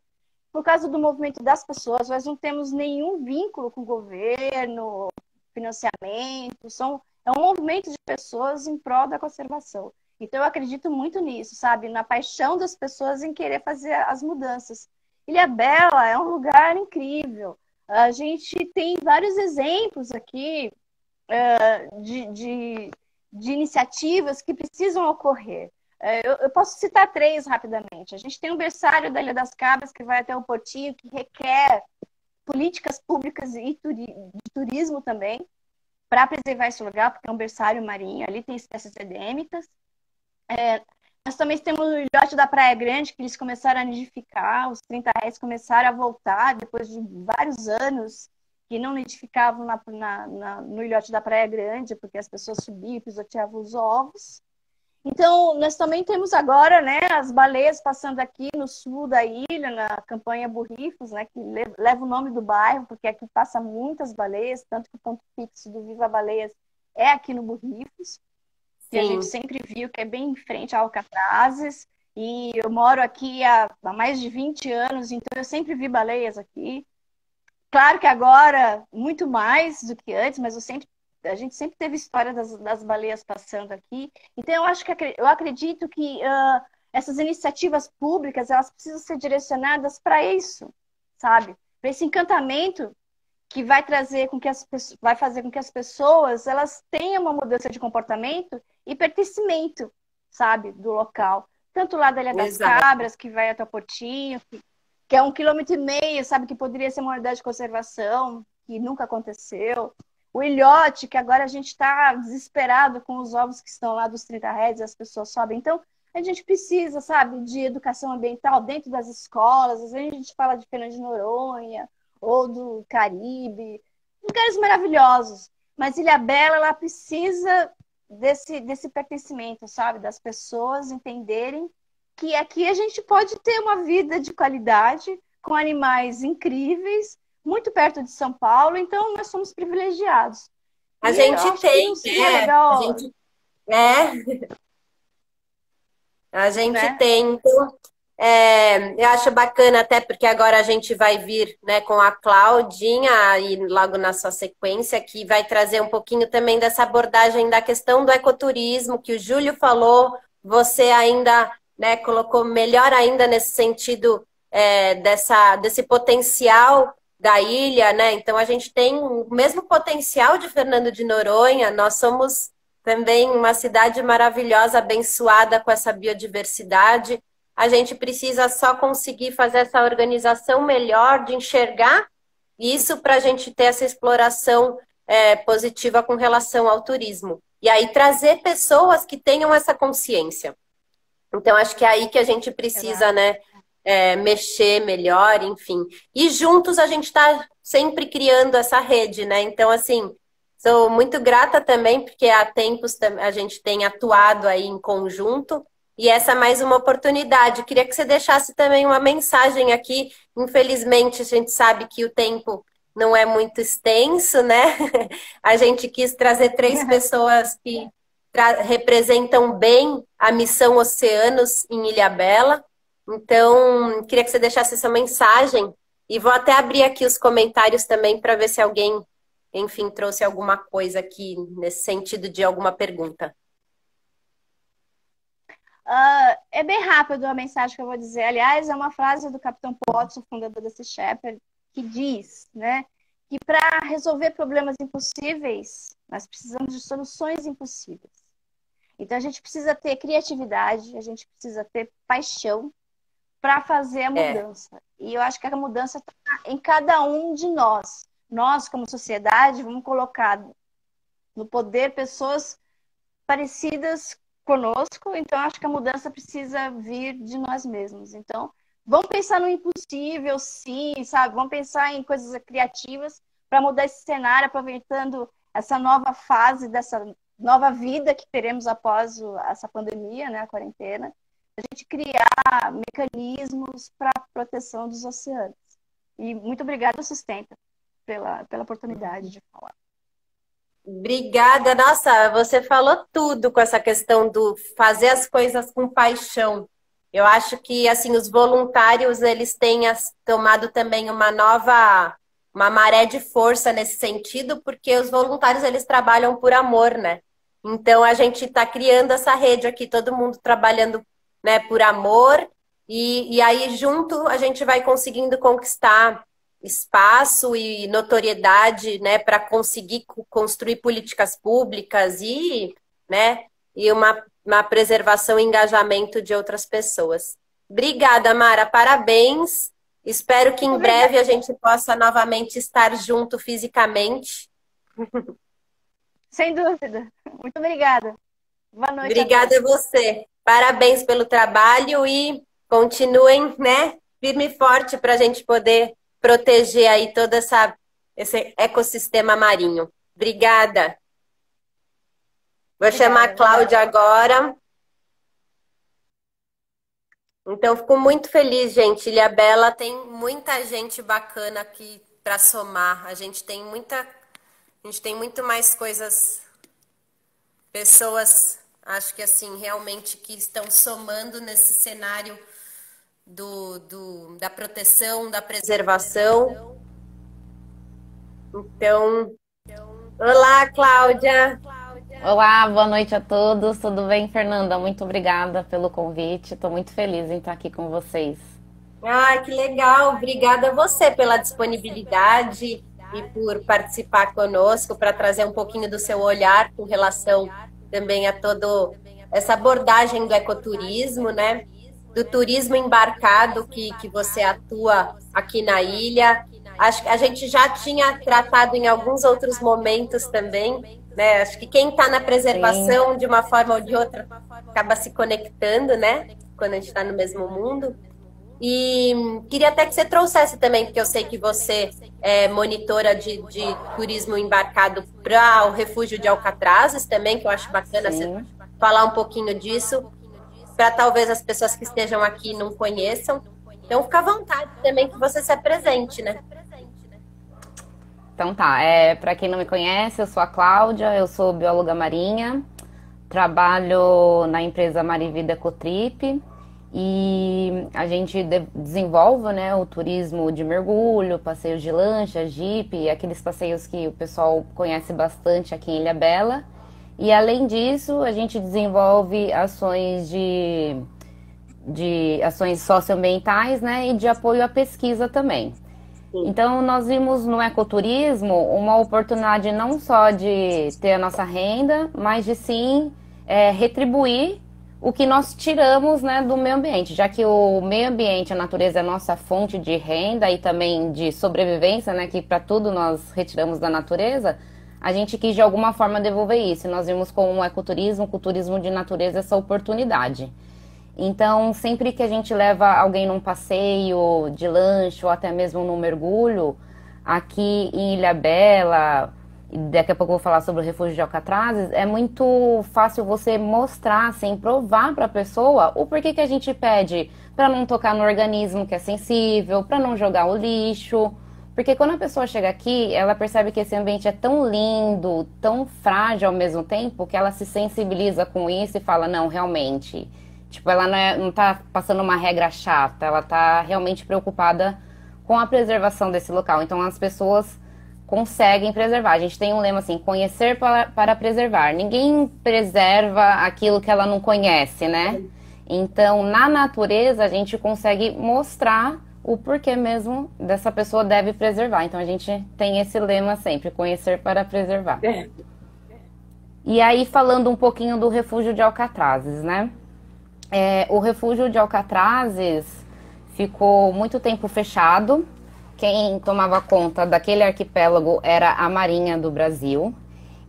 por causa do movimento das pessoas. Nós não temos nenhum vínculo com o governo, financiamento. São, é um movimento de pessoas em prol da conservação. Então eu acredito muito nisso, sabe? Na paixão das pessoas em querer fazer as mudanças. Ilha Bela é um lugar incrível. A gente tem vários exemplos aqui uh, de, de, de, iniciativas que precisam ocorrer. É, eu, eu, posso citar três rapidamente. A gente tem um berçário da Ilha das Cabras que vai até o Portinho, que requer políticas públicas e turi de turismo também para preservar esse lugar, porque é um berçário marinho, ali tem espécies endêmicas. É, nós também temos o ilhote da Praia Grande, que eles começaram a nidificar, os 30 reais começaram a voltar depois de vários anos que não nidificavam na, na, na, no ilhote da Praia Grande, porque as pessoas subiam e pisoteavam os ovos. Então, nós também temos agora né, as baleias passando aqui no sul da ilha, na campanha Burrifos, né, que leva o nome do bairro, porque aqui passa muitas baleias, tanto que o ponto fixo do Viva Baleias é aqui no Burrifos, que a gente sempre viu que é bem em frente a Alcatrazes. E eu moro aqui há, há mais de 20 anos, então eu sempre vi baleias aqui. Claro que agora, muito mais do que antes, mas eu sempre, a gente sempre teve história das, das baleias passando aqui. Então, eu acho que eu acredito que uh, essas iniciativas públicas elas precisam ser direcionadas para isso, sabe? Para esse encantamento que vai trazer com que as vai fazer com que as pessoas elas tenham uma mudança de comportamento e pertencimento, sabe, do local. Tanto lá da Ilha das Exato. Cabras, que vai até o Portinho, que que é um quilômetro e meio, sabe, que poderia ser uma unidade de conservação, que nunca aconteceu. O ilhote, que agora a gente está desesperado com os ovos que estão lá dos 30 reais, as pessoas sobem. Então, a gente precisa, sabe, de educação ambiental dentro das escolas. Às vezes a gente fala de Fernando de Noronha ou do Caribe, lugares maravilhosos. Mas Ilha Bela, ela precisa desse, desse pertencimento, sabe, das pessoas entenderem que aqui a gente pode ter uma vida de qualidade com animais incríveis, muito perto de São Paulo, então nós somos privilegiados. A e gente tem, é, a gente, é. A gente né? tem, então, é, eu acho bacana até porque agora a gente vai vir né, com a Claudinha e logo na sua sequência que vai trazer um pouquinho também dessa abordagem da questão do ecoturismo que o Júlio falou. Você ainda né, colocou melhor ainda nesse sentido é, dessa, desse potencial da ilha, né? Então a gente tem o mesmo potencial de Fernando de Noronha, nós somos também uma cidade maravilhosa, abençoada com essa biodiversidade. A gente precisa só conseguir fazer essa organização melhor de enxergar isso para a gente ter essa exploração é, positiva com relação ao turismo. E aí trazer pessoas que tenham essa consciência. Então, acho que é aí que a gente precisa, né? É, mexer melhor, enfim. E juntos a gente está sempre criando essa rede, né? Então, assim, sou muito grata também, porque há tempos a gente tem atuado aí em conjunto. E essa é mais uma oportunidade. Queria que você deixasse também uma mensagem aqui. Infelizmente, a gente sabe que o tempo não é muito extenso, né? A gente quis trazer três pessoas que representam bem a missão Oceanos em Ilhabela. Então, queria que você deixasse essa mensagem e vou até abrir aqui os comentários também para ver se alguém, enfim, trouxe alguma coisa aqui nesse sentido de alguma pergunta. Uh, é bem rápido a mensagem que eu vou dizer. Aliás, é uma frase do Capitão Potts, o fundador desse Shepherd, que diz, né, que para resolver problemas impossíveis, nós precisamos de soluções impossíveis. Então a gente precisa ter criatividade, a gente precisa ter paixão para fazer a é. mudança. É. E eu acho que a mudança está em cada um de nós. Nós, como sociedade, vamos colocar no poder pessoas parecidas conosco, então acho que a mudança precisa vir de nós mesmos. Então, vamos pensar no impossível, sim, sabe? Vamos pensar em coisas criativas para mudar esse cenário, aproveitando essa nova fase dessa nova vida que teremos após essa pandemia, né, a quarentena, a gente criar mecanismos para proteção dos oceanos. E muito obrigada, Sustenta, pela, pela oportunidade de falar. Obrigada, nossa, você falou tudo com essa questão do fazer as coisas com paixão. Eu acho que assim os voluntários eles têm tomado também uma nova uma maré de força nesse sentido, porque os voluntários eles trabalham por amor, né? Então a gente está criando essa rede aqui, todo mundo trabalhando né, por amor, e, e aí junto a gente vai conseguindo conquistar espaço e notoriedade né, para conseguir construir políticas públicas e, né, e uma na preservação e engajamento de outras pessoas. Obrigada, Mara. Parabéns. Espero que em breve a gente possa novamente estar junto fisicamente. Sem dúvida. Muito obrigada. Boa noite. Obrigada a, a você. Parabéns pelo trabalho e continuem, né, firme e forte para a gente poder proteger aí todo essa, esse ecossistema marinho. Obrigada. Vou Obrigada. chamar a Cláudia agora. Então, fico muito feliz, gente. Ilha Bela tem muita gente bacana aqui para somar. A gente tem muita, a gente tem muito mais coisas, pessoas, acho que assim, realmente que estão somando nesse cenário do, do da proteção, da preservação. Então, olá, Cláudia. Olá, boa noite a todos. Tudo bem, Fernanda? Muito obrigada pelo convite. Estou muito feliz em estar aqui com vocês. Ah, que legal. Obrigada a você pela disponibilidade e por participar conosco para trazer um pouquinho do seu olhar com relação também a todo essa abordagem do ecoturismo, né? Do turismo embarcado que, que você atua aqui na ilha. Acho que a gente já tinha tratado em alguns outros momentos também né? Acho que quem está na preservação, Sim. de uma forma ou de outra, acaba se conectando, né? Quando a gente está no mesmo mundo. E queria até que você trouxesse também, porque eu sei que você é monitora de, de turismo embarcado para o refúgio de Alcatrazes também, que eu acho bacana Sim. você falar um pouquinho disso, para talvez as pessoas que estejam aqui não conheçam. Então, fica à vontade também que você se apresente, né? Então tá, é, para quem não me conhece, eu sou a Cláudia, eu sou bióloga marinha, trabalho na empresa Marivida Cotrip e a gente de desenvolve né, o turismo de mergulho, passeios de lancha, jeep, aqueles passeios que o pessoal conhece bastante aqui em Ilha Bela. E além disso, a gente desenvolve ações de, de ações socioambientais né, e de apoio à pesquisa também. Então, nós vimos no ecoturismo uma oportunidade não só de ter a nossa renda, mas de sim é, retribuir o que nós tiramos né, do meio ambiente, já que o meio ambiente, a natureza é a nossa fonte de renda e também de sobrevivência, né, que para tudo nós retiramos da natureza, a gente quis de alguma forma devolver isso. Nós vimos com o ecoturismo, com o turismo de natureza, essa oportunidade. Então, sempre que a gente leva alguém num passeio de lanche ou até mesmo num mergulho, aqui em Ilha Bela, daqui a pouco eu vou falar sobre o refúgio de Alcatrazes, é muito fácil você mostrar, assim, provar para a pessoa o porquê que a gente pede para não tocar no organismo que é sensível, para não jogar o lixo. Porque quando a pessoa chega aqui, ela percebe que esse ambiente é tão lindo, tão frágil ao mesmo tempo, que ela se sensibiliza com isso e fala: não, realmente Tipo, ela não, é, não tá passando uma regra chata, ela tá realmente preocupada com a preservação desse local. Então as pessoas conseguem preservar. A gente tem um lema assim: conhecer para, para preservar. Ninguém preserva aquilo que ela não conhece, né? Então, na natureza, a gente consegue mostrar o porquê mesmo dessa pessoa deve preservar. Então, a gente tem esse lema sempre: conhecer para preservar. É. E aí, falando um pouquinho do refúgio de Alcatrazes, né? É, o refúgio de Alcatrazes ficou muito tempo fechado. Quem tomava conta daquele arquipélago era a Marinha do Brasil.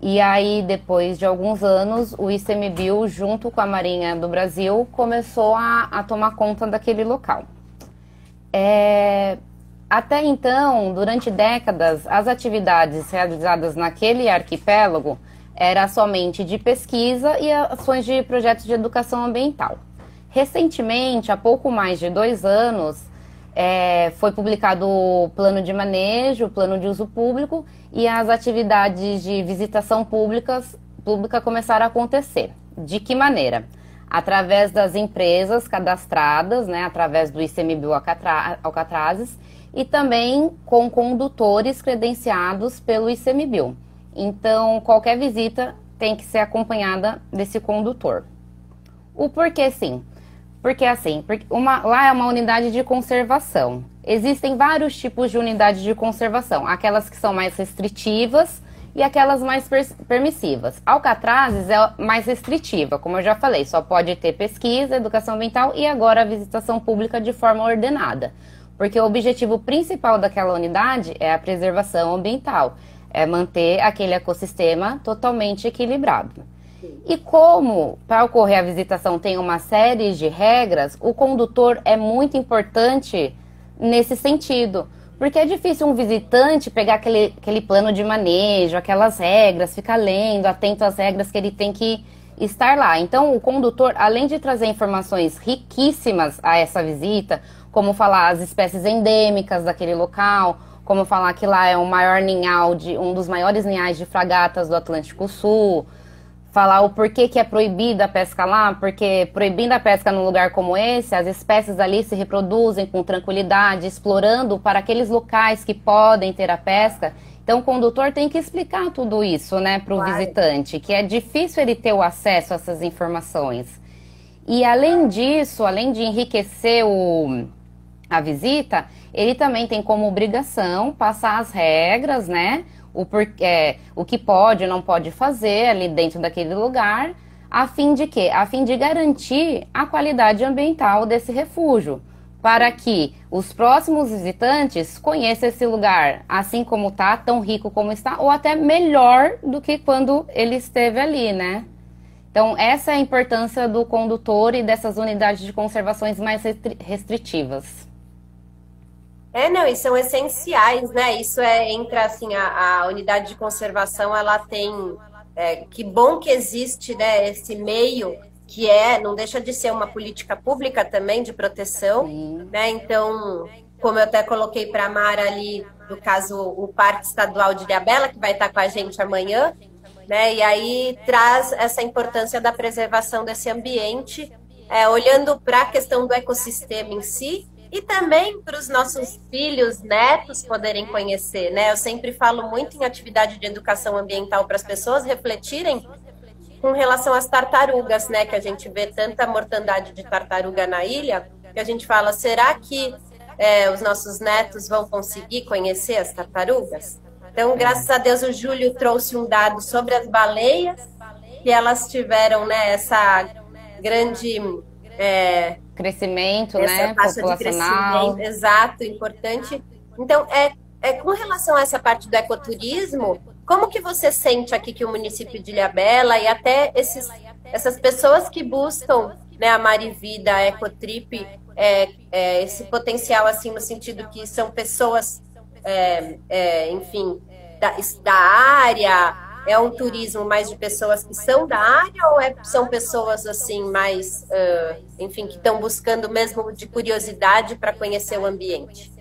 E aí, depois de alguns anos, o ICMBio, junto com a Marinha do Brasil, começou a, a tomar conta daquele local. É, até então, durante décadas, as atividades realizadas naquele arquipélago era somente de pesquisa e ações de projetos de educação ambiental. Recentemente, há pouco mais de dois anos, é, foi publicado o plano de manejo, o plano de uso público e as atividades de visitação públicas, pública começaram a acontecer. De que maneira? Através das empresas cadastradas, né, através do ICMBio Alcatrazes e também com condutores credenciados pelo ICMBio. Então, qualquer visita tem que ser acompanhada desse condutor. O porquê sim? Porque assim, uma, lá é uma unidade de conservação. Existem vários tipos de unidade de conservação. Aquelas que são mais restritivas, e aquelas mais permissivas. Alcatrazes é mais restritiva, como eu já falei, só pode ter pesquisa, educação ambiental e agora a visitação pública de forma ordenada. Porque o objetivo principal daquela unidade é a preservação ambiental, é manter aquele ecossistema totalmente equilibrado. E como para ocorrer a visitação tem uma série de regras, o condutor é muito importante nesse sentido. Porque é difícil um visitante pegar aquele, aquele plano de manejo, aquelas regras, ficar lendo, atento às regras que ele tem que estar lá. Então, o condutor, além de trazer informações riquíssimas a essa visita, como falar as espécies endêmicas daquele local, como falar que lá é o maior ninhal de um dos maiores ninhais de fragatas do Atlântico Sul, falar o porquê que é proibida a pesca lá, porque proibindo a pesca num lugar como esse, as espécies ali se reproduzem com tranquilidade, explorando para aqueles locais que podem ter a pesca. Então o condutor tem que explicar tudo isso, né, para o claro. visitante, que é difícil ele ter o acesso a essas informações. E além disso, além de enriquecer o, a visita, ele também tem como obrigação passar as regras, né? O, porquê, é, o que pode ou não pode fazer ali dentro daquele lugar, a fim de quê? A fim de garantir a qualidade ambiental desse refúgio, para que os próximos visitantes conheçam esse lugar assim como está, tão rico como está, ou até melhor do que quando ele esteve ali, né? Então, essa é a importância do condutor e dessas unidades de conservações mais restritivas. É, não, e são essenciais, né? Isso é, entra assim, a, a unidade de conservação, ela tem. É, que bom que existe né, esse meio que é, não deixa de ser uma política pública também de proteção, Sim. né? Então, como eu até coloquei para a Mara ali, no caso, o Parque Estadual de Ilhabela, que vai estar com a gente amanhã, né? E aí traz essa importância da preservação desse ambiente, é, olhando para a questão do ecossistema em si, e também para os nossos filhos, netos poderem conhecer, né? Eu sempre falo muito em atividade de educação ambiental para as pessoas refletirem com relação às tartarugas, né? Que a gente vê tanta mortandade de tartaruga na ilha, que a gente fala, será que é, os nossos netos vão conseguir conhecer as tartarugas? Então, graças a Deus, o Júlio trouxe um dado sobre as baleias, que elas tiveram né, essa grande é, crescimento, né, populacional. exato, importante. Então, é, é com relação a essa parte do ecoturismo, como que você sente aqui que o município de Ilhabela e até esses, essas pessoas que buscam né, a Marivida, a Ecotrip, é, é, esse potencial, assim, no sentido que são pessoas, é, é enfim, da, da área, é um turismo mais de pessoas que são da área ou é, são pessoas assim mais, uh, enfim, que estão buscando mesmo de curiosidade para conhecer o ambiente?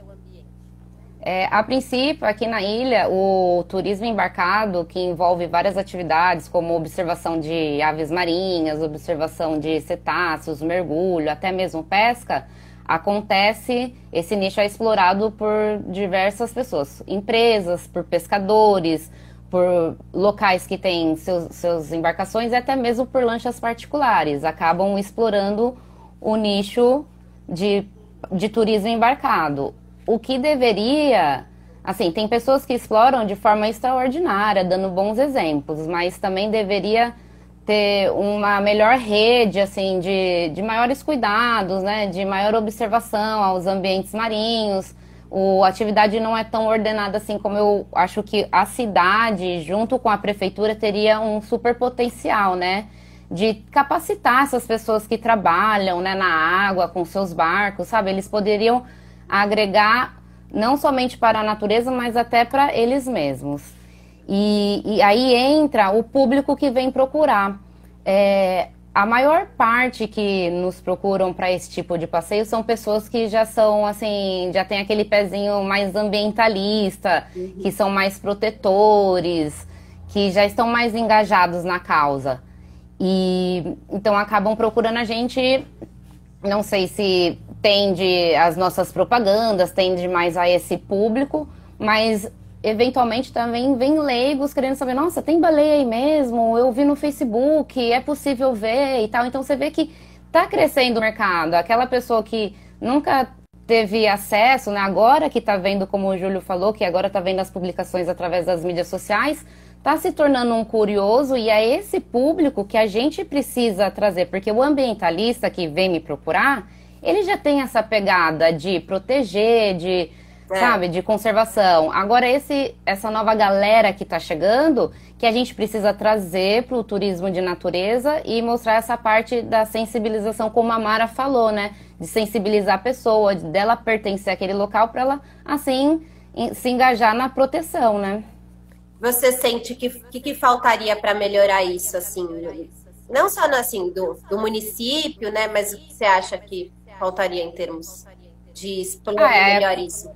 É, a princípio, aqui na ilha, o turismo embarcado, que envolve várias atividades, como observação de aves marinhas, observação de cetáceos, mergulho, até mesmo pesca, acontece, esse nicho é explorado por diversas pessoas, empresas, por pescadores, por locais que têm seus, seus embarcações e até mesmo por lanchas particulares. Acabam explorando o nicho de, de turismo embarcado. O que deveria. Assim, tem pessoas que exploram de forma extraordinária, dando bons exemplos, mas também deveria ter uma melhor rede, assim, de, de maiores cuidados, né, de maior observação aos ambientes marinhos, o, a atividade não é tão ordenada assim como eu acho que a cidade, junto com a prefeitura, teria um super potencial, né? De capacitar essas pessoas que trabalham né, na água, com seus barcos, sabe? Eles poderiam agregar não somente para a natureza, mas até para eles mesmos. E, e, aí entra o público que vem procurar. É, a maior parte que nos procuram para esse tipo de passeio são pessoas que já são assim, já tem aquele pezinho mais ambientalista, uhum. que são mais protetores, que já estão mais engajados na causa. E então acabam procurando a gente, não sei se tende as nossas propagandas, tende mais a esse público, mas eventualmente também vem leigos querendo saber, nossa, tem baleia aí mesmo? Eu vi no Facebook, é possível ver e tal. Então você vê que está crescendo o mercado. Aquela pessoa que nunca teve acesso, né, agora que está vendo, como o Júlio falou, que agora está vendo as publicações através das mídias sociais, está se tornando um curioso e é esse público que a gente precisa trazer, porque o ambientalista que vem me procurar, ele já tem essa pegada de proteger, de é. sabe, de conservação. Agora esse essa nova galera que está chegando, que a gente precisa trazer para o turismo de natureza e mostrar essa parte da sensibilização, como a Mara falou, né, de sensibilizar a pessoa, dela pertencer àquele local para ela assim se engajar na proteção, né? você sente que que, que faltaria para melhorar isso, assim, não só no, assim do, do município, né, mas o que você acha que faltaria em termos de explorar ah, é, melhor isso?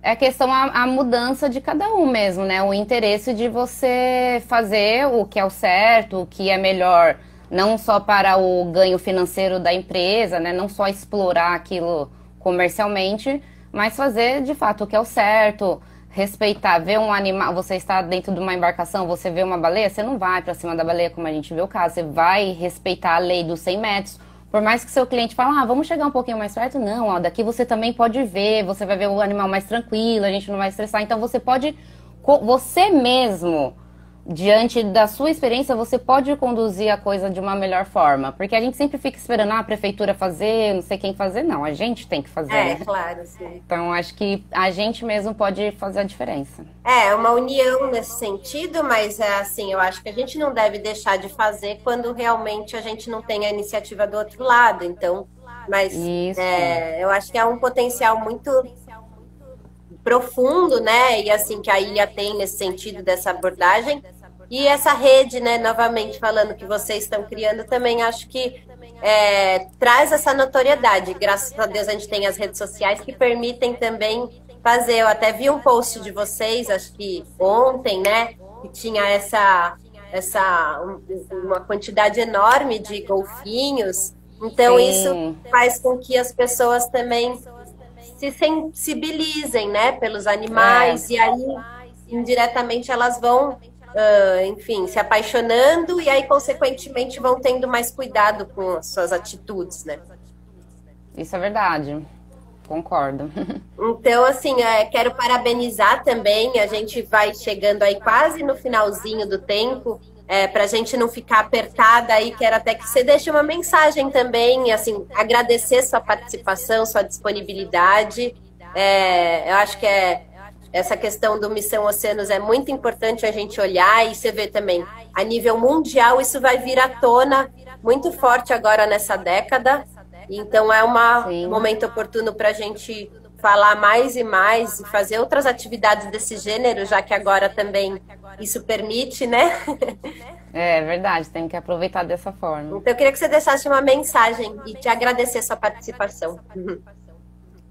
É questão a, a, mudança de cada um mesmo, né? O interesse de você fazer o que é o certo, o que é melhor, não só para o ganho financeiro da empresa, né? Não só explorar aquilo comercialmente, mas fazer de fato o que é o certo, respeitar, ver um animal, você está dentro de uma embarcação, você vê uma baleia, você não vai para cima da baleia como a gente vê o caso, você vai respeitar a lei dos 100 metros. Por mais que seu cliente fale, ah, vamos chegar um pouquinho mais perto, não, ó, daqui você também pode ver, você vai ver o animal mais tranquilo, a gente não vai estressar. Então você pode, você mesmo, diante da sua experiência, você pode conduzir a coisa de uma melhor forma. Porque a gente sempre fica esperando ah, a prefeitura fazer, não sei quem fazer. Não, a gente tem que fazer. É, né? claro, sim. Então, acho que a gente mesmo pode fazer a diferença. É, uma união nesse sentido, mas é assim, eu acho que a gente não deve deixar de fazer quando realmente a gente não tem a iniciativa do outro lado. Então, mas é, eu acho que é um potencial muito profundo, né? E assim que a ilha tem nesse sentido dessa abordagem e essa rede, né, novamente falando que vocês estão criando, também acho que é, traz essa notoriedade. Graças a Deus a gente tem as redes sociais que permitem também fazer. Eu até vi um post de vocês, acho que ontem, né, que tinha essa essa uma quantidade enorme de golfinhos. Então Sim. isso faz com que as pessoas também se sensibilizem, né, pelos animais é. e aí indiretamente elas vão uh, enfim, se apaixonando e aí, consequentemente, vão tendo mais cuidado com as suas atitudes, né? Isso é verdade. Concordo. Então, assim, é, quero parabenizar também. A gente vai chegando aí quase no finalzinho do tempo. É, para a gente não ficar apertada aí, quero até que você deixe uma mensagem também, assim, agradecer sua participação, sua disponibilidade. É, eu acho que é essa questão do Missão Oceanos é muito importante a gente olhar e você vê também, a nível mundial, isso vai vir à tona muito forte agora nessa década. Então é um momento oportuno para a gente falar mais e mais e fazer outras atividades desse gênero, já que agora também isso permite, né? É verdade, tem que aproveitar dessa forma. Então eu queria que você deixasse uma mensagem e te agradecer a sua participação.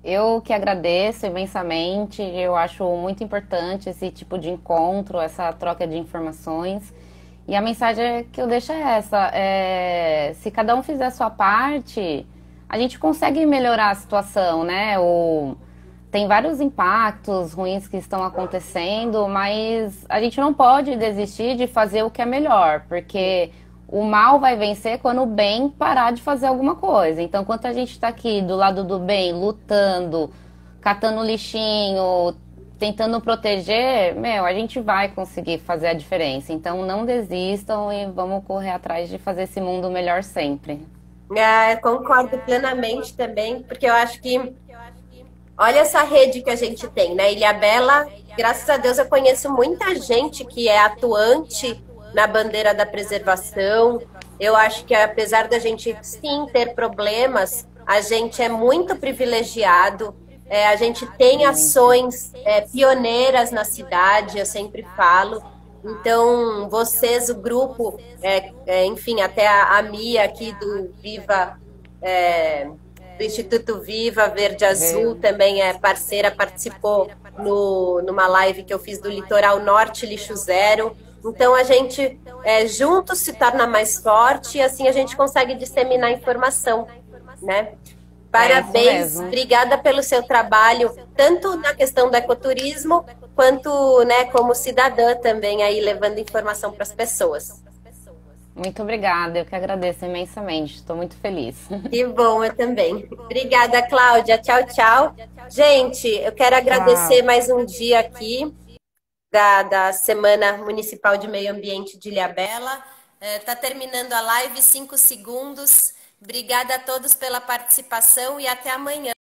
Eu que agradeço imensamente, eu acho muito importante esse tipo de encontro, essa troca de informações. E a mensagem que eu deixo é essa: é, se cada um fizer a sua parte, a gente consegue melhorar a situação, né? O, tem vários impactos ruins que estão acontecendo, mas a gente não pode desistir de fazer o que é melhor, porque o mal vai vencer quando o bem parar de fazer alguma coisa. Então, enquanto a gente está aqui do lado do bem, lutando, catando lixinho, tentando proteger, meu, a gente vai conseguir fazer a diferença. Então, não desistam e vamos correr atrás de fazer esse mundo melhor sempre. É, concordo plenamente também, porque eu acho que olha essa rede que a gente tem, né? Ilha Bela, graças a Deus eu conheço muita gente que é atuante na bandeira da preservação. Eu acho que apesar da gente sim ter problemas, a gente é muito privilegiado. É, a gente tem ações é, pioneiras na cidade, eu sempre falo. Então, vocês, o grupo, é, é enfim, até a, a, Mia aqui do Viva, é, do Instituto Viva Verde Azul, também é parceira, participou no, numa live que eu fiz do Litoral Norte Lixo Zero. Então a gente é, juntos se torna mais forte e assim a gente consegue disseminar informação, né? Parabéns, é obrigada pelo seu trabalho, tanto na questão do ecoturismo, quanto né, como cidadã também aí levando informação para as pessoas. Muito obrigada, eu que agradeço imensamente, estou muito feliz. Que bom, eu também. Obrigada, Cláudia. Tchau, tchau. Gente, eu quero agradecer tchau. mais um dia aqui. Da, da Semana Municipal de Meio Ambiente de Ilhabela. Está é, terminando a live, cinco segundos. Obrigada a todos pela participação e até amanhã.